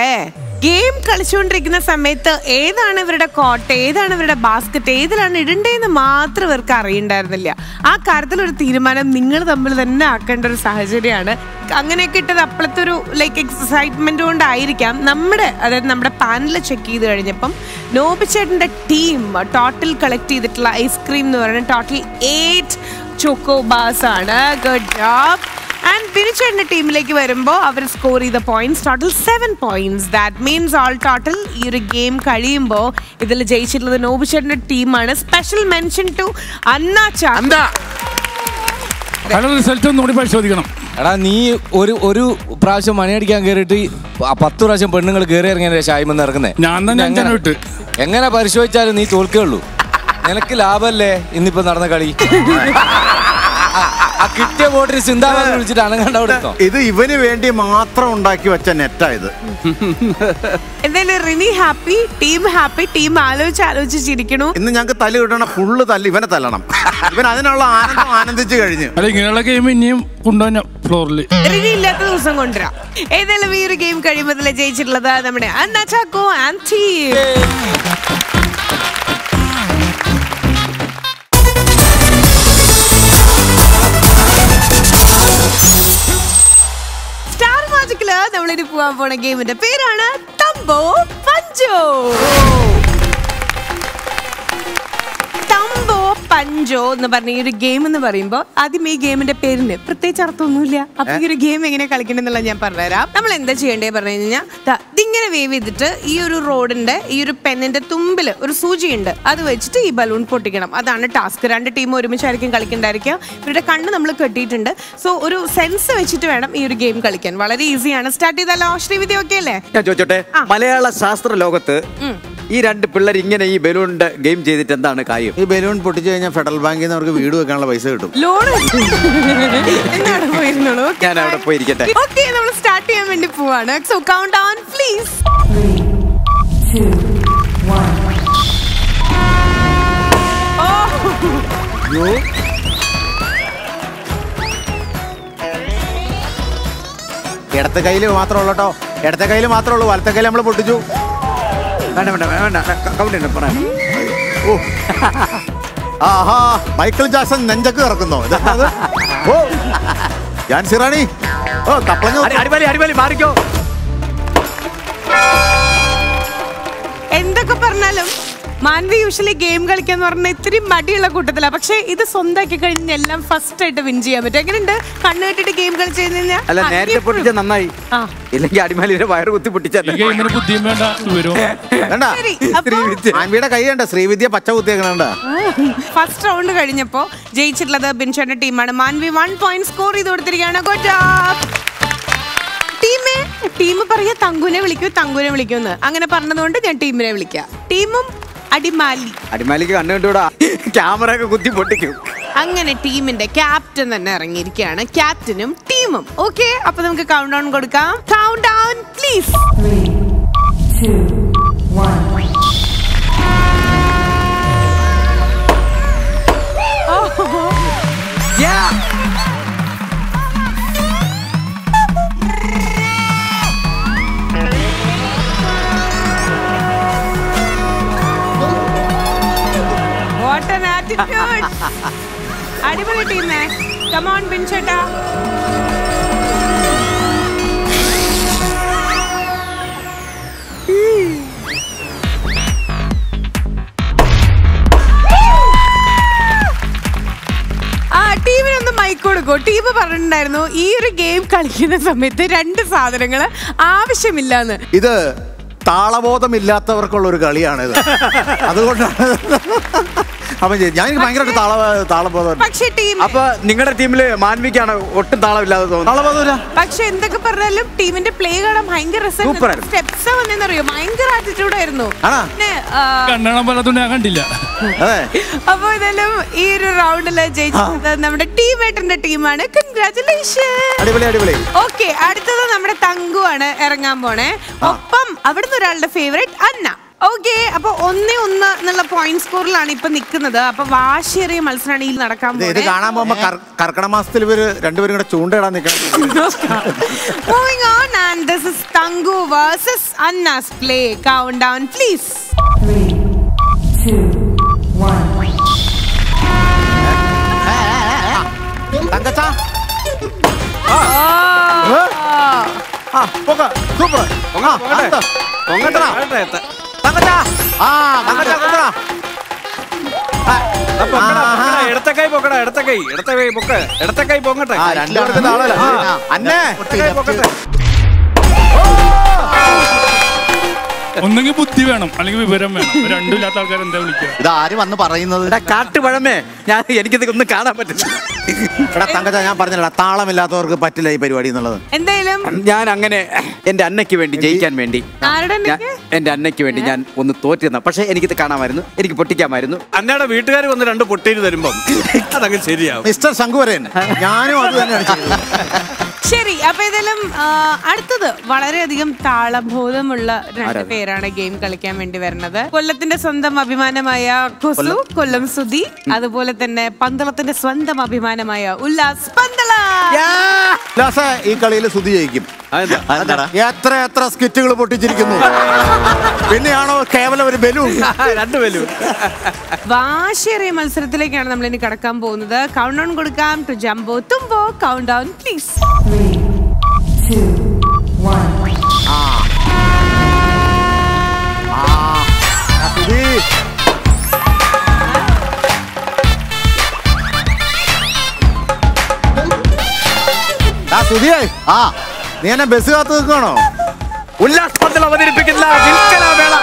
ഗെയിം കളിച്ചുകൊണ്ടിരിക്കുന്ന സമയത്ത് ഏതാണ് ഇവരുടെ കോട്ട് ഏതാണ് ഇവരുടെ ബാസ്ക്കറ്റ് ഏതിലാണ് ഇടണ്ടേന്ന് മാത്രം ഇവർക്ക് അറിയണ്ടായിരുന്നില്ല. ആ കാര്യത്തിൽ ഒരു തീരുമാനം നിങ്ങൾ തമ്മിൽ തന്നെ ആക്കേണ്ട ഒരു സാഹചര്യമാണ്. അങ്ങനെയൊക്കെ ഇട്ടത് അപ്പോഴത്തെ ഒരു ലൈക്ക് എക്സൈറ്റ്മെന്റ് കൊണ്ടായിരിക്കാം. നമ്മുടെ അതായത് നമ്മുടെ പാനൽ ചെക്ക് ചെയ്ത് കഴിഞ്ഞപ്പം നോബിച്ചേട്ടന്റെ ടീം ടോട്ടൽ കളക്ട് ചെയ്തിട്ടുള്ള ഐസ്ക്രീം എന്ന് പറയുന്നത് ടോട്ടൽ എയ്റ്റ് ചോക്കോ ബാസ് ആണ്. ഗുഡ് ജോബ് ആൻഡ് ബിനിച്ചേട്ടന്റെ ടീമിലേക്ക് വരുമ്പോൾ അവർ സ്കോർ ചെയ്ത points total seven points that means all total ഈ ഒരു ഗെയിം കഴിയുമ്പോൾ ഇതിൽ ജയിച്ചിട്ടുള്ളത് നോബിച്ചേട്ടന്റെ ടീമാണ് special mention to Anna ചാന്ത result ഒന്നുകൂടി പരിശോധിക്കണം. എടാ നീ ഒരു ഒരു പ്രാവശ്യം മണിയടിക്കാൻ കയറിയിട്ട് പത്ത് പ്രാവശ്യം പെണ്ണുങ്ങൾ കയറി ഇറങ്ങിയ ശായ്മെന്ന് ഇറങ്ങുന്നേ. ഞാൻ തന്നെ അഞ്ചെണ്ണം എങ്ങനെ? പരിശോധിച്ചാലും നീ തോൽക്കുകയുള്ളൂ നിനക്ക് ലാഭമല്ലേ ഇന്നിപ്പോ നടന്ന കളി? ആ, കിട്ടിയ ബോട്ടിൽ ചിന്താവാദം വിളിച്ചിട്ട് അനങ്ങാണ്ട് ഇത് ഇവന് വേണ്ടി മാത്രം ഉണ്ടാക്കി വെച്ച നെറ്റായത് എന്തായാലും Rini happy team happy team ആലോചിച്ച് ആലോചിച്ച് ചിരിക്കണു ഇന്ന് ഞങ്ങൾക്ക് തല്ല് കിട്ടണ ഫുള്ള് തല്ല് ഇവനെ തല്ലണം. ഇവൻ അതിനുള്ള ആനന്ദം ആനന്ദിച്ചു കഴിഞ്ഞു. അല്ല ഇങ്ങനെയുള്ള ഗെയിം ഇനിയും കൊണ്ടുവന്ന ഫ്ലോറിൽ റിനി ഇല്ലാത്ത ദിവസം കൊണ്ടുവരാം. ഏതായാലും ഈ ഒരു ഗെയിം കഴിയുമ്പോൾ ജയിച്ചിട്ടുള്ളത് നമ്മുടെ അന്നാച്ചാക്കോ ആൻഡ് ടീം നമ്മളിനി പോവാൻ പോണ ഗെയിമിന്റെ പേരാണ് തമ്പോ പഞ്ചോ. പഞ്ചോ എന്ന് പറഞ്ഞ ഈ ഒരു ഗെയിം എന്ന് പറയുമ്പോൾ ആദ്യം ഈ ഗെയിമിന്റെ പേരിന് പ്രത്യേകിച്ച് അർത്ഥമൊന്നുമില്ല. അപ്പൊ ഈ ഒരു ഗെയിം എങ്ങനെ കളിക്കണമെന്നുള്ള ഞാൻ പറഞ്ഞുതരാം. നമ്മൾ എന്താ ചെയ്യേണ്ടേ പറഞ്ഞു കഴിഞ്ഞാൽ ഇതിങ്ങനെ വേവ് ചെയ്തിട്ട് ഈ ഒരു റോഡിന്റെ ഈ ഒരു പെന്നിന്റെ തുമ്പിൽ ഒരു സൂചിയുണ്ട്. അത് വെച്ചിട്ട് ഈ ബലൂൺ പൊട്ടിക്കണം. അതാണ് ടാസ്ക് രണ്ട് ടീം ഒരുമിച്ചായിരിക്കും കളിക്കണ്ടായിരിക്കുക. ഇവരുടെ കണ്ണ് നമ്മൾ കെട്ടിയിട്ടുണ്ട്. സോ ഒരു സെൻസ് വെച്ചിട്ട് വേണം ഈ ഒരു ഗെയിം കളിക്കാൻ. വളരെ ഈസിയാണ് സ്റ്റാർട്ട് ചെയ്താലോ ശ്രീവിദ്യ ഓക്കെ അല്ലേ? ഞാൻ ചോദിച്ചോട്ടെ? മലയാള ശാസ്ത്ര ലോകത്ത് ഈ രണ്ട് പിള്ളേർ ഇങ്ങനെ ഈ ബലൂണിന്റെ ഗെയിം ചെയ്തിട്ട് എന്താണ് കാര്യം? ഈ ബലൂൺ പൊട്ടിച്ചു കഴിഞ്ഞാൽ ഫെഡറൽ ബാങ്കിൽ നിന്ന് അവർക്ക് വീട് വെക്കാനുള്ള പൈസ കിട്ടും. ലോൺ ഞാൻ അവിടെ പോയിരിക്കട്ടെ. ഓക്കെ നമ്മൾ സ്റ്റാർട്ട് ചെയ്യാൻ വേണ്ടി പോവാണ്. സോ കൗണ്ട് ഓൺ പ്ലീസ് ഇടത്തെ കയ്യിൽ മാത്രമേ ഉള്ളൂ കേട്ടോ. ഇടത്തെ കയ്യിൽ മാത്രമേ ഉള്ളൂ. വലത്തെ കയ്യിൽ നമ്മൾ പൊട്ടിച്ചു. വേണ്ട വേണ്ട വേണ്ട കൗണ്ട് ചെയ്യണ്ട പറയാം ഓ. ആഹാ മൈക്കിൾ ജാക്സൺ നെഞ്ചക്ക് ഇറക്കുന്നോ ഇതെന്താ ഓ. ഞാൻ സിറാണി ഓ കപ്പളങ്ങ അടിപൊളി അടിപൊളി. മാറിക്കോ. മാൻവി യൂഷ്വലി ഗെയിം കളിക്കാന്ന് പറഞ്ഞാൽ ഇത്തിരി മടിയുള്ള കൂട്ടത്തിലാണ് പക്ഷെ ഇത് സ്വന്തമാക്കി കഴിഞ്ഞാൽ എല്ലാം ഫസ്റ്റ് ആയിട്ട് വിൻ ചെയ്യാൻ പറ്റും. എങ്ങനെയുണ്ട് കണ്ണു കെട്ടിട്ട് ഗെയിം കളിച്ചു കഴിഞ്ഞാൽ അല്ല നേരത്തെ പൊട്ടിച്ച നന്നായി. ഇല്ലെങ്കിൽ അടിമാലിയുടെ വയറ് കുത്തി പൊട്ടിച്ച ഗെയിമിന് ബുദ്ധിയും വേണ്ട വേണ്ട. ശരി, അപ്പൊ- ആൻവിയുടെ കൈ കണ്ട ശ്രീവിദ്യ പച്ച കുത്തിയേക്കണണ്ട. ഫസ്റ്റ് റൗണ്ട് കഴിഞ്ഞപ്പോ ജയിച്ചിട്ടുള്ളത് ബിൻഷോന്റെ ടീമാണ്. മാൻവി വൺ പോയിന്റ് സ്കോർ ചെയ്ത് കൊടുത്തിരിക്കുകയാണ്. ടീമേ ടീം പറയാ തങ്കുനെ വിളിക്കൂ തങ്കുനെ വിളിക്കൂന്ന്. അങ്ങനെ പറഞ്ഞതുകൊണ്ട് ഞാൻ ടീമിനെ വിളിക്കാം. ടീമും അടിമാലി. അടിമാലിക്ക് കണ്ടുകൂടാ? ക്യാമറ ഒക്കെ കുത്തി പൊട്ടിക്കും. അങ്ങനെ ടീമിന്റെ ക്യാപ്റ്റൻ തന്നെ ഇറങ്ങിയിരിക്കുകയാണ്. ക്യാപ്റ്റനും ടീമും. ഓക്കെ അപ്പൊ നമുക്ക് കൗണ്ട് ഡൗൺ കൊടുക്കാം കൗണ്ട് ഡൗൺ പ്ലീസ് വാട്ട് അടിപൊളി ടീമേ കമോൺ ബിൻചേട്ടാ. ആ ടീമിനൊന്ന് മൈക്ക് കൊടുക്കോ. ടീം പറഞ്ഞിട്ടുണ്ടായിരുന്നു ഈ ഒരു ഗെയിം കളിക്കുന്ന സമയത്ത് രണ്ട് സാധനങ്ങൾ ആവശ്യമില്ലാന്ന്. ഇത് താളബോധമില്ലാത്തവർക്കുള്ള ഒരു കളിയാണ് ഇത് അതുകൊണ്ടാണ് അപ്പൊ ഞാൻ ഭയങ്കരമായിട്ട് താള താളബോധം പക്ഷേ ടീം അപ്പൊ നിങ്ങളുടെ ടീമിൽ മാൻവിക്കാണ് ഒട്ടും താളമില്ലാതെ തോന്നുന്നു താളബോധമില്ല പക്ഷെ എന്തൊക്കെ പറഞ്ഞാലും ടീമിന്റെ പ്ലേ കാണാൻ ഭയങ്കര സ്റ്റെപ്സ് വന്നെന്നറിയോ ഭയങ്കര ആറ്റിറ്റ്യൂഡ് ആയിരുന്നു? പിന്നെ, ആ, ഞാൻ കണ്ടില്ല. അപ്പൊ ഇതെല്ലാം ഈ ഒരു റൗണ്ടിൽ ജയിച്ചത് നമ്മുടെ ടീമേറ്ററിന്റെ ടീമാണ്. കൺഗ്രാറ്റുലേഷൻ അടിപൊളി അടിപൊളി. ഓക്കെ അടുത്തത് നമ്മുടെ തങ്കു ആണ് ഇറങ്ങാൻ പോണേ. ഒപ്പം അവിടുന്ന് ഒരാളുടെ ഫേവറേറ്റ് അന്ന. ഓക്കെ അപ്പൊ ഒന്നേ ഒന്ന് എന്നുള്ള പോയിന്റ് സ്കോറിലാണ് ഇപ്പൊ നിൽക്കുന്നത് അപ്പൊ വാശിയേറിയ മത്സരമാണ് ഈ നടക്കാൻ ഇത് ഇത് കാണാൻ പോകുമ്പോ കർ- മാസത്തിൽ ഇവർ രണ്ടുപേരും കൂടെ ചൂണ്ടയിടാൻ നിൽക്കണം. Moving on and this is Thanku versus Annas play count down please തങ്കച്ചാ? ആ. പോക സൂപ്പർ. പൊങ്ങട്ടെ. തങ്കച്ചാ. ആ തങ്കച്ചാ കുത്തടാ ആ, പൊക്കടാ, പൊക്കടാ, ഇടത്തെ കൈ പൊക്കടാ ഇടത്തെ കൈ ഇടത്തെ കൈ പൊക്ക ഇടത്തെ കൈ പൊങ്ങട്ടെ ആളല്ല. അന്നേ. പൊക്കട്ടെ. ഒന്നെങ്കിൽ ബുദ്ധി വേണം അല്ലെങ്കിൽ വിവരം വേണം. രണ്ടും ഇല്ലാത്ത ആൾക്കാർ എന്താ വിളിക്കുക? ഇത് ആര് വന്ന് പറയുന്നത്? കാട്ടുപഴമേ ഞാൻ എനിക്കിത് ഒന്നും കാണാൻ പറ്റില്ല. എടാ തങ്കച്ച ഞാൻ പറഞ്ഞില്ല താളമില്ലാത്തവർക്ക് പറ്റില്ല ഈ പരിപാടി എന്നുള്ളത്. എന്തായാലും ഞാൻ അങ്ങനെ എന്റെ അന്നയ്ക്ക് വേണ്ടി ജയിക്കാൻ വേണ്ടി ആരുടെ ഞാൻ എന്റെ അന്നയ്ക്ക് വേണ്ടി ഞാൻ ഒന്ന് തോറ്റിരുന്ന. പക്ഷെ എനിക്കിത് കാണാമായിരുന്നു എനിക്ക് പൊട്ടിക്കാമായിരുന്നു. അന്നയുടെ വീട്ടുകാർ വന്ന് രണ്ട് പൊട്ടീര് തരുമ്പം അതങ്ങ് ശരിയാവും. മിസ്റ്റർ ശങ്കുവരൻ ഞാനും അത് തന്നെയാണ് ചെയ്തത്. ശരി അപ്പൊ ഏതായാലും ആ, അടുത്തത് വളരെയധികം താളബോധമുള്ള രണ്ട് പേരാണ് ഗെയിം കളിക്കാൻ വേണ്ടി വരുന്നത്. കൊല്ലത്തിന്റെ സ്വന്തം അഭിമാനമായ കൊസു കൊല്ലം. സുധി അതുപോലെ തന്നെ പന്തളത്തിന്റെ സ്വന്തം അഭിമാനമായ ഉല്ലാസ് പന്തള. ഉല്ലാസേ, ഈ കളിയിൽ സുധി ജയിക്കും? എത്ര എത്ര സ്കിറ്റുകൾ പൊട്ടിച്ചിരിക്കുന്നു. പിന്നെയാണോ കേവലം ഒരു ബലൂൺ രണ്ട് ബലൂൺ വാശേറിയ മത്സരത്തിലേക്കാണ് നമ്മൾ ഇനി കടക്കാൻ പോകുന്നത്. കൗണ്ട് ഡൗൺ കൊടുക്കാം. To Jumbo Thumbo count down please ആ നീ എന്നെ ബസ് കാത്തു നിൽക്കണോ ഉല്ലാസ് പന്തൽ അവതരിപ്പിക്കുന്ന വിൽക്കലാവേള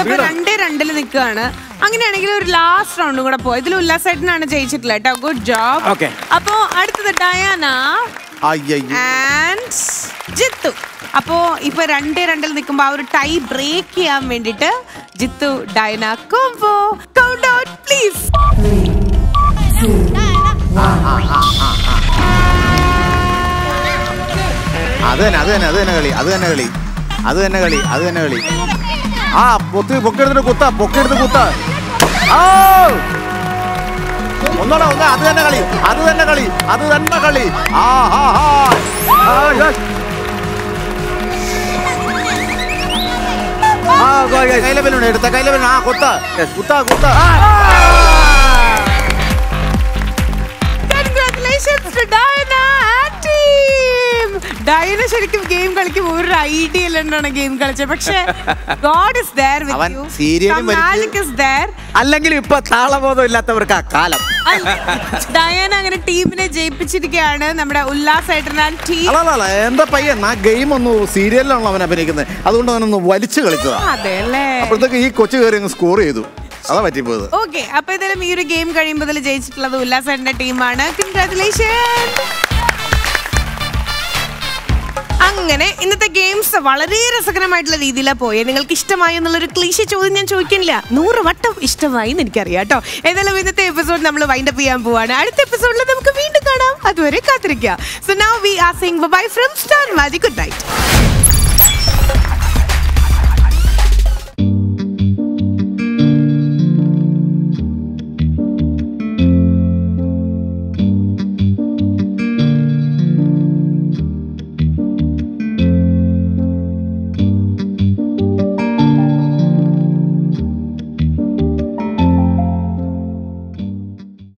നമ്മളിപ്പോ രണ്ടേ രണ്ടിൽ നിൽക്കുകയാണ്. അങ്ങനെയാണെങ്കിൽ ഒരു ലാസ്റ്റ് റൗണ്ടും കൂടെ പോയി ഇതിൽ ഉല്ലാസേട്ടനാണ് ജയിച്ചിട്ടുള്ളത് കേട്ടോ. Good job. അപ്പോ അടുത്തത് ഡയാന ആൻഡ് ജിത്തു. അപ്പോ ഇപ്പൊ രണ്ടേ രണ്ടിൽ നിൽക്കുമ്പോ ആ ഒരു ടൈ ബ്രേക്ക് ചെയ്യാൻ വേണ്ടിട്ട് Jithu Diana combo count out please അത് തന്നെ അത് തന്നെ അത് തന്നെ കളി അത് തന്നെ കളി അത് തന്നെ കളി അത് തന്നെ കളി. ആ പൊത്തി പൊക്കെടുത്തിട്ട് കുത്ത പൊക്കെടുത്ത് കുത്ത! ഒന്നോടെ ഒന്ന് അത് തന്നെ കളി അത് തന്നെ കളി അത് തന്നെ കളി. ആ എടുത്ത കൈലബലുണ്ട് ആ കുത്ത. കുത്ത കുത്ത. ടീം ഡയന ശരിക്കും ഗെയിം കളിക്കുമ്പോൾ ഒരു ഐഡിയ ഇല്ലാണ്ടാണ് ഗെയിം കളിച്ചത്. പക്ഷേ ഗോഡ് ഇസ് ദയർ അവൻ വിത്ത് യു സീരിയലും ഇസ് ദേർ അല്ലെങ്കിൽ ഇപ്പൊ താളബോധം ഇല്ലാത്തവർക്ക് ആ കാലം. ഡയന അങ്ങനെ ടീമിനെ ജയിപ്പിച്ചിരിക്കുകയാണ് നമ്മുടെ ഉല്ലാസേട്ടൻ ആൻഡ് ടീം അല്ല എന്താ പയ്യൻ? ആ ഗെയിം ഒന്ന് സീരിയലിലാണല്ലോ അവൻ അഭിനയിക്കുന്നത്. അതുകൊണ്ട് അവനൊന്ന് വലിച്ചു കളിച്ചതാ. അതെ അല്ലേ? അപ്പോഴത്തേക്ക് ഈ കൊച്ചു കയറി അങ്ങ് സ്കോർ ചെയ്തു. അതാ പറ്റിപ്പോയത്. ഓക്കെ അപ്പൊ ഇതിലും ഈ ഒരു ഗെയിം കഴിയുമ്പോൾ ജയിച്ചിട്ടുള്ളത് ഉല്ലാസേട്ടന്റെ ടീമാണ് കൺഗ്രാറ്റുലേഷൻ അങ്ങനെ ഇന്നത്തെ ഗെയിംസ് വളരെ രസകരമായിട്ടുള്ള രീതിയിലാണ് പോയത് നിങ്ങൾക്ക് ഇഷ്ടമായി എന്നുള്ളൊരു ക്ലീശ ചോദ്യം ഞാൻ ചോദിക്കുന്നില്ല. നൂറ് വട്ടം ഇഷ്ടമായി എന്ന് എനിക്കറിയാം കേട്ടോ. ഏതായാലും ഇന്നത്തെ എപ്പിസോഡ് നമ്മൾ വൈൻഡപ്പ് ചെയ്യാൻ പോവാണ്. അടുത്ത എപ്പിസോഡിൽ നമുക്ക് വീണ്ടും കാണാം. അതുവരെ കാത്തിരിക്കുക. So now we are sing bye from Star Magic good night